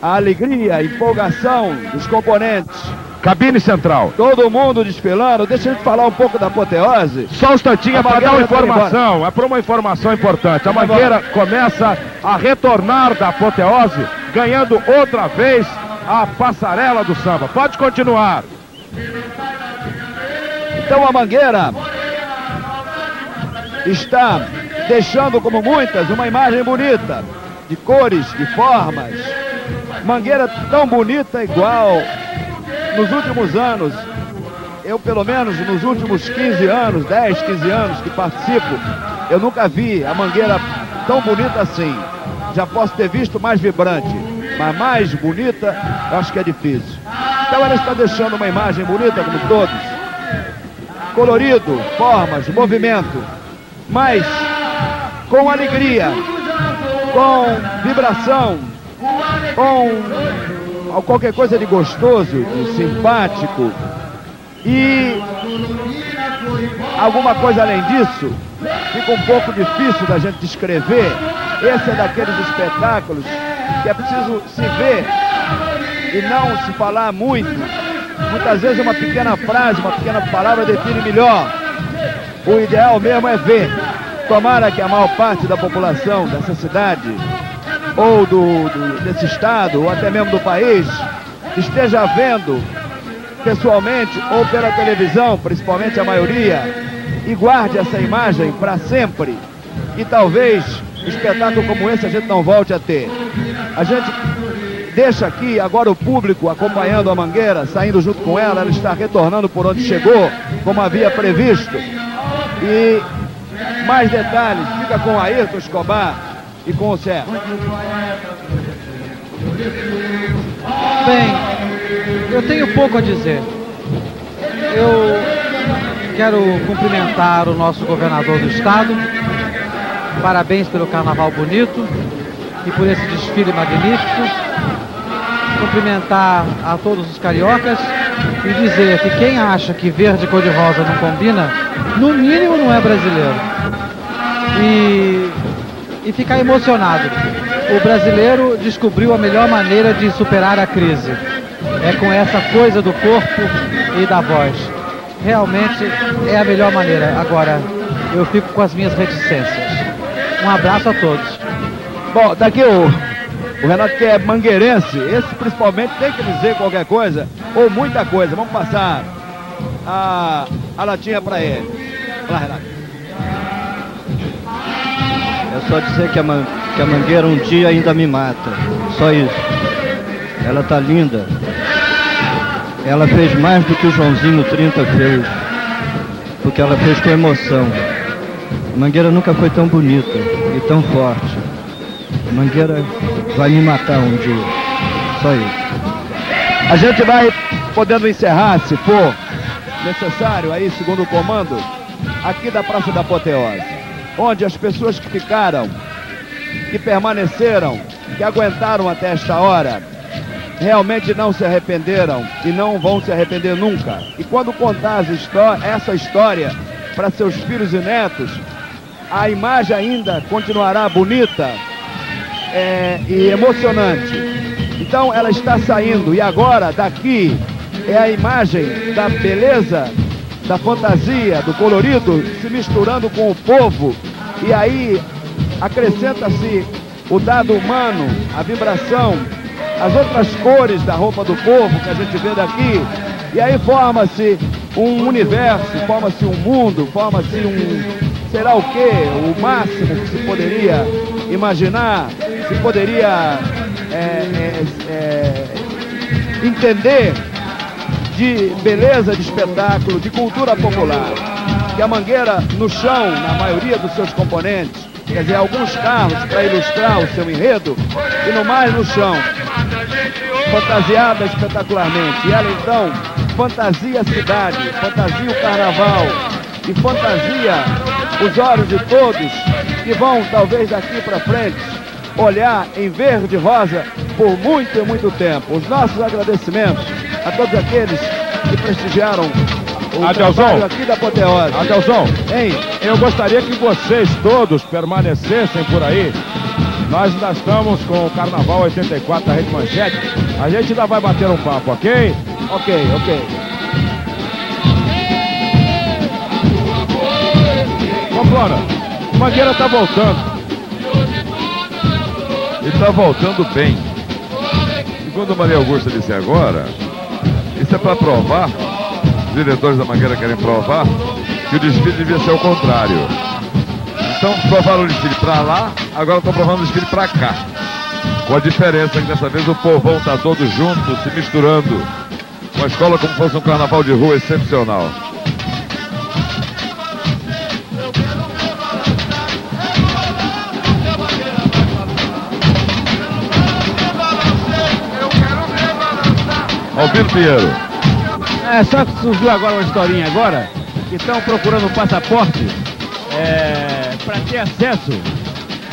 a alegria, a empolgação dos componentes. Cabine central. Todo mundo desfilando. Deixa eu te falar um pouco da apoteose. Só um instantinho A para dar uma tá informação. É para uma informação importante. A Mangueira começa a retornar da apoteose, ganhando outra vez a passarela do samba. Pode continuar. Então a Mangueira está deixando, como muitas, uma imagem bonita, de cores, de formas. Mangueira tão bonita igual nos últimos anos. Eu, pelo menos, nos últimos 15 anos, 10, 15 anos que participo, eu nunca vi a Mangueira tão bonita assim. Já posso ter visto mais vibrante, mas mais bonita, acho que é difícil. Então ela está deixando uma imagem bonita, como todos colorido, formas, movimento, mas com alegria, com vibração, com qualquer coisa de gostoso, de simpático e alguma coisa além disso, fica um pouco difícil da gente descrever. Esse é daqueles espetáculos que é preciso se ver e não se falar muito. Muitas vezes uma pequena frase, uma pequena palavra define melhor. O ideal mesmo é ver. Tomara que a maior parte da população dessa cidade, ou do, do- desse estado, ou até mesmo do país, esteja vendo pessoalmente ou pela televisão, principalmente a maioria, e guarde essa imagem para sempre. E talvez espetáculo como esse a gente não volte a ter. A gente deixa aqui agora o público acompanhando a Mangueira, saindo junto com ela, ela está retornando por onde chegou, como havia previsto. E mais detalhes, fica com Ayrton Escobar e com o Sérgio. Bem, eu tenho pouco a dizer. Eu quero cumprimentar o nosso governador do estado. Parabéns pelo carnaval bonito e por esse desfile magnífico. Cumprimentar a todos os cariocas e dizer que quem acha que verde cor-de-rosa não combina, no mínimo não é brasileiro. E, e ficar emocionado. O brasileiro descobriu a melhor maneira de superar a crise. É com essa coisa do corpo e da voz. Realmente é a melhor maneira. Agora, eu fico com as minhas reticências. Um abraço a todos. Bom, daqui o, o Renato que é mangueirense, esse principalmente tem que dizer qualquer coisa, ou muita coisa. Vamos passar a, a latinha para ele. Lá, Renato. Só dizer que a, man- que a mangueira um dia ainda me mata. Só isso. Ela tá linda. Ela fez mais do que o Joãozinho 30 fez. Porque ela fez com emoção. A mangueira nunca foi tão bonita e tão forte. A mangueira vai me matar um dia. Só isso. A gente vai podendo encerrar, se for necessário, aí, segundo o comando, aqui da Praça da Apoteose, onde as pessoas que ficaram, que permaneceram, que aguentaram até esta hora, realmente não se arrependeram e não vão se arrepender nunca. E quando contar essa história para seus filhos e netos, a imagem ainda continuará bonita é, e emocionante. Então ela está saindo e agora daqui é a imagem da beleza, da fantasia, do colorido se misturando com o povo. E aí acrescenta-se o dado humano, a vibração, as outras cores da roupa do povo que a gente vê daqui. E aí forma-se um universo, forma-se um mundo, forma-se um será o que, o máximo que se poderia imaginar, se poderia é, é, é, entender de beleza de espetáculo, de cultura popular. Que a Mangueira, no chão, na maioria dos seus componentes, quer dizer, alguns carros para ilustrar o seu enredo, e no mais no chão, fantasiada espetacularmente. E ela então fantasia a cidade, fantasia o carnaval e fantasia os olhos de todos que vão, talvez daqui para frente, olhar em verde e rosa por muito e muito tempo. Os nossos agradecimentos a todos aqueles que prestigiaram o Adelson. trabalho aqui da Apoteose. Adelson, Hein? eu gostaria que vocês todos permanecessem por aí. Nós ainda estamos com o Carnaval 84 da Rede Manchete. A gente ainda vai bater um papo, ok? Ok, ok. Pamplona, Mangueira tá voltando. E está voltando bem. Segundo a Maria Augusta disse agora, isso é para provar, os diretores da Mangueira querem provar, que o desfile devia ser o contrário. Então provaram o desfile para lá, agora estão provando o desfile para cá. Com a diferença que dessa vez o povão está todo junto, se misturando. Uma escola como fosse um carnaval de rua excepcional. Albino Pinheiro. É, só que surgiu agora uma historinha agora, que estão procurando um passaporte é, para ter acesso,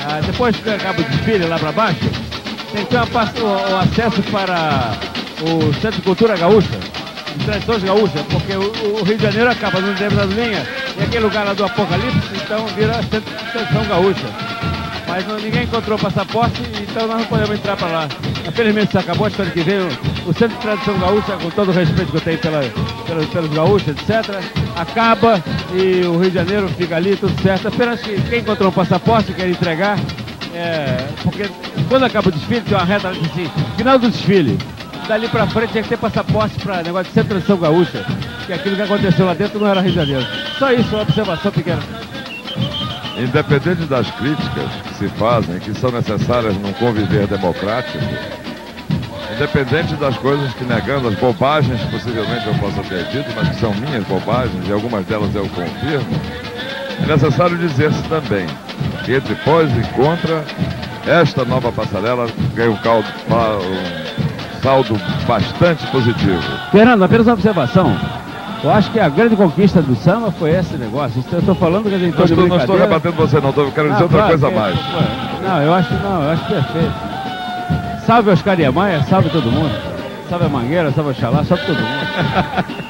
ah, depois que acaba o desfile lá para baixo, tem que ter o, o acesso para o Centro de Cultura Gaúcha, de Tradições Gaúchas, porque o, o Rio de Janeiro acaba no determinada linha, e aquele lugar lá do Apocalipse, então vira Centro de Tradição Gaúcha. Mas não- ninguém encontrou passaporte, então nós não podemos entrar para lá. Infelizmente isso acabou, espero que venha o Centro de Tradição Gaúcha, com todo o respeito que eu tenho pela, pela- pelos gaúchos, etc. Acaba e o Rio de Janeiro fica ali, tudo certo. Apenas que quem encontrou um passaporte quer entregar, é, porque quando acaba o desfile tem uma reta assim, final do desfile. Dali pra frente tinha que ter passaporte para negócio de Centro de Tradição Gaúcha, que aquilo que aconteceu lá dentro não era Rio de Janeiro. Só isso, uma observação pequena. Independente das críticas que se fazem, que são necessárias num conviver democrático, independente das coisas que negando as bobagens, possivelmente eu possa ter dito, mas que são minhas bobagens e algumas delas eu confirmo, é necessário dizer-se também que entre pós e contra, esta nova passarela caldo, um saldo bastante positivo. Fernando, apenas uma observação. Eu acho que a grande conquista do samba foi esse negócio. Eu estou falando que a gente Não estou, não estou rebatendo você, não, estou quero dizer Ah, outra coisa a que- mais. Não, eu acho não, eu acho perfeito. Salve Oscar Niemeyer, salve todo mundo. Salve a Mangueira, salve a Xalá, salve todo mundo. [LAUGHS]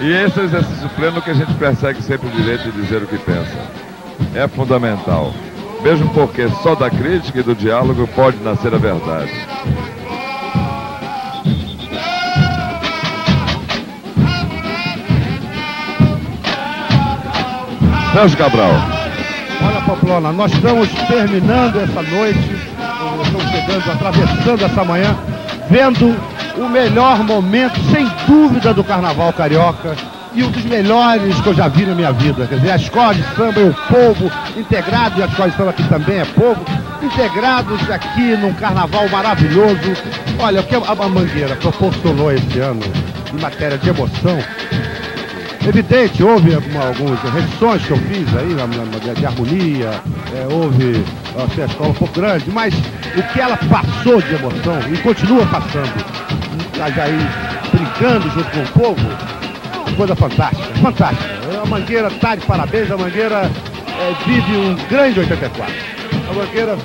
E esse é o exercício pleno que a gente persegue sempre o direito de dizer o que pensa. É fundamental. Mesmo porque só da crítica e do diálogo pode nascer a verdade. Sérgio Cabral. Olha, Pamplona, nós estamos terminando essa noite, estamos chegando, atravessando essa manhã, vendo o melhor momento, sem dúvida, do Carnaval Carioca e um dos melhores que eu já vi na minha vida. Quer dizer, a escola de samba o povo integrado, e a escola de samba aqui também é povo, integrados aqui num carnaval maravilhoso. Olha, o que a Mangueira proporcionou esse ano em matéria de emoção, Evidente, houve alguma- algumas restrições que eu fiz aí, na, na- de harmonia, é, houve assim, a escola um pouco grande, mas o que ela passou de emoção e continua passando, tá já aí brincando junto com o povo, coisa fantástica, fantástica. A Mangueira está de parabéns, a Mangueira é, vive um grande 84. A Mangueira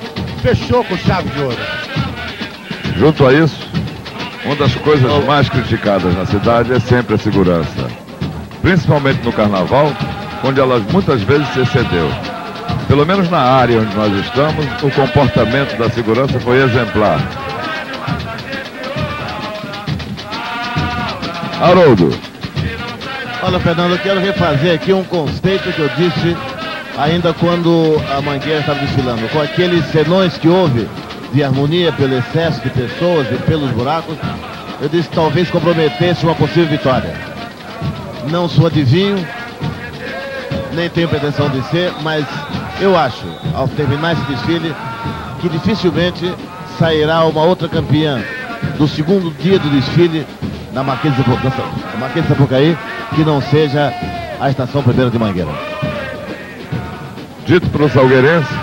fechou com chave de ouro. Junto a isso, uma das coisas mais criticadas na cidade é sempre a segurança. Principalmente no carnaval, onde ela muitas vezes se excedeu. Pelo menos na área onde nós estamos, o comportamento da segurança foi exemplar. Haroldo. Olha, Fernando, eu quero refazer aqui um conceito que eu disse ainda quando a Mangueira estava desfilando. Com aqueles senões que houve de harmonia pelo excesso de pessoas e pelos buracos, eu disse que talvez comprometesse uma possível vitória. Não sou adivinho, nem tenho pretensão de ser, mas eu acho, ao terminar esse desfile, que dificilmente sairá uma outra campeã do segundo dia do desfile na Marquês de Sapu- na Marquês de Sapucaí, que não seja a estação primeira de Mangueira. Dito para o salgueirense,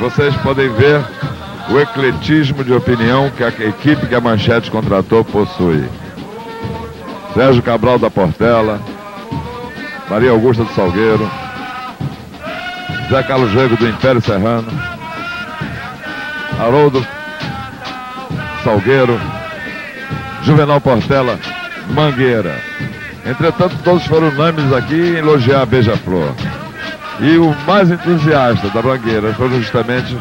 vocês podem ver o ecletismo de opinião que a equipe que a Manchete contratou possui. Sérgio Cabral da Portela, Maria Augusta do Salgueiro, Zé Carlos Rego do Império Serrano, Haroldo Salgueiro, Juvenal Portela, Mangueira. Entretanto, todos foram unânimes aqui em elogiar a Beija-Flor. E o mais entusiasta da Mangueira foi justamente,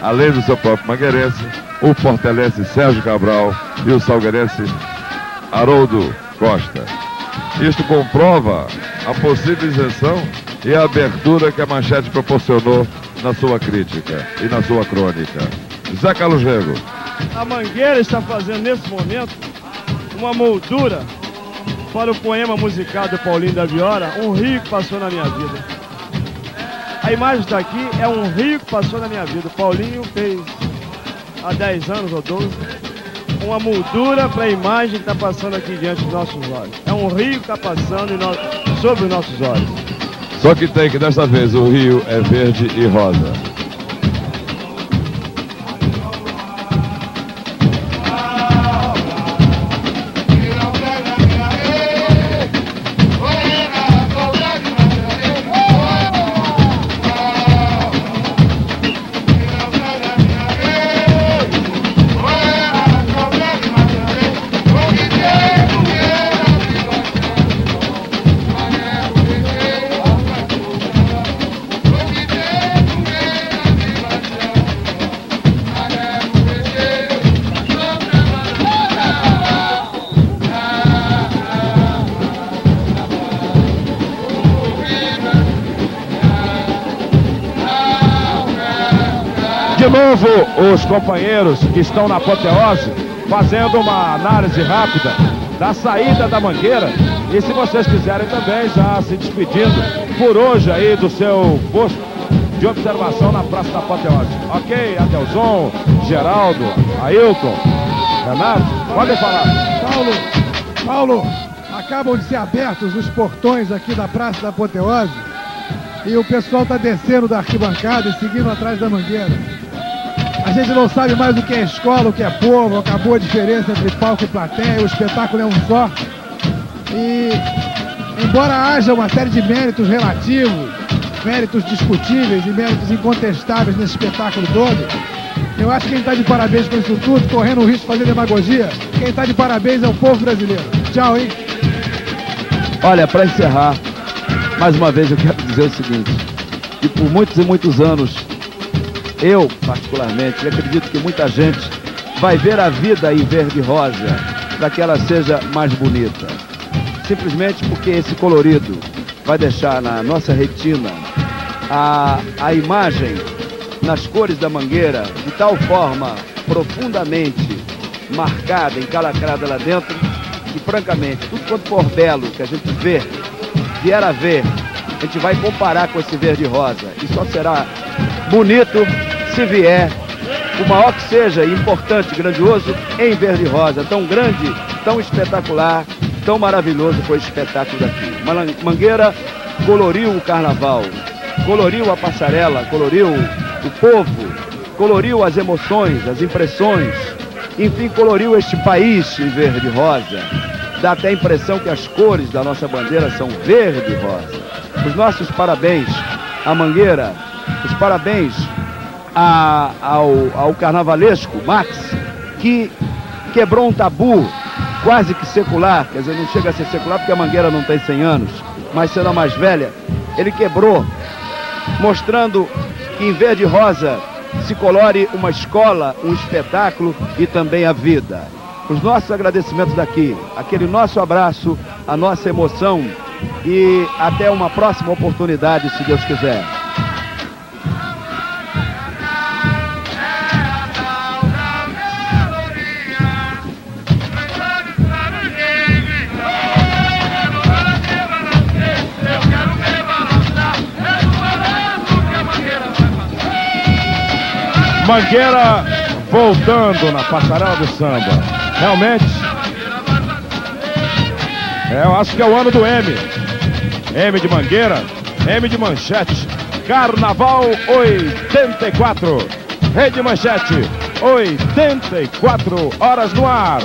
além do seu próprio mangueirense, o portelense Sérgio Cabral e o salgueirense Haroldo Costa. Isto comprova a possível isenção e a abertura que a manchete proporcionou na sua crítica e na sua crônica. Zé Carlos Rego. A Mangueira está fazendo nesse momento uma moldura para o poema musical do Paulinho da Viora, Um Rio que Passou na Minha Vida. A imagem está aqui, é um rio que passou na minha vida. Paulinho fez há 10 anos ou 12 uma moldura para a imagem que está passando aqui diante dos nossos olhos. É um rio que está passando sobre os nossos olhos. Só que tem que dessa vez o rio é verde e rosa. Os companheiros que estão na apoteose fazendo uma análise rápida da saída da mangueira. E se vocês quiserem também, já se despedindo por hoje aí do seu posto de observação na Praça da Apoteose. Ok, Adelson, Geraldo, Ailton, Renato, podem falar. Paulo, Paulo, acabam de ser abertos os portões aqui da Praça da Apoteose e o pessoal está descendo da arquibancada e seguindo atrás da mangueira. A gente não sabe mais o que é escola, o que é povo, acabou a diferença entre palco e plateia, o espetáculo é um só. E embora haja uma série de méritos relativos, méritos discutíveis e méritos incontestáveis nesse espetáculo todo, eu acho que quem está de parabéns com isso tudo, correndo o risco de fazer demagogia, quem está de parabéns é o povo brasileiro. Tchau, hein? Olha, para encerrar, mais uma vez eu quero dizer o seguinte, que por muitos e muitos anos, eu particularmente, acredito que muita gente vai ver a vida em verde rosa para que ela seja mais bonita. Simplesmente porque esse colorido vai deixar na nossa retina a, a imagem nas cores da mangueira de tal forma profundamente marcada, encalacrada lá dentro, que francamente, tudo quanto for belo que a gente vê, vier a ver, a gente vai comparar com esse verde rosa. E só será bonito se vier, o maior que seja, importante, grandioso, em verde rosa. Tão grande, tão espetacular, tão maravilhoso foi o espetáculo daqui. Mangueira coloriu o carnaval, coloriu a passarela, coloriu o povo, coloriu as emoções, as impressões, enfim, coloriu este país em verde rosa. Dá até a impressão que as cores da nossa bandeira são verde rosa. Os nossos parabéns à Mangueira, os parabéns a- ao, ao carnavalesco Max, que quebrou um tabu quase que secular, quer dizer, não chega a ser secular porque a Mangueira não tem 100 anos, mas sendo a mais velha, ele quebrou, mostrando que em verde e rosa se colore uma escola, um espetáculo e também a vida. Os nossos agradecimentos daqui, aquele nosso abraço, a nossa emoção e até uma próxima oportunidade, se Deus quiser. Mangueira voltando na passarela do samba. Realmente, é, eu acho que é o ano do M. M de Mangueira, M de Manchete. Carnaval 84. Rede Manchete, 84 horas no ar.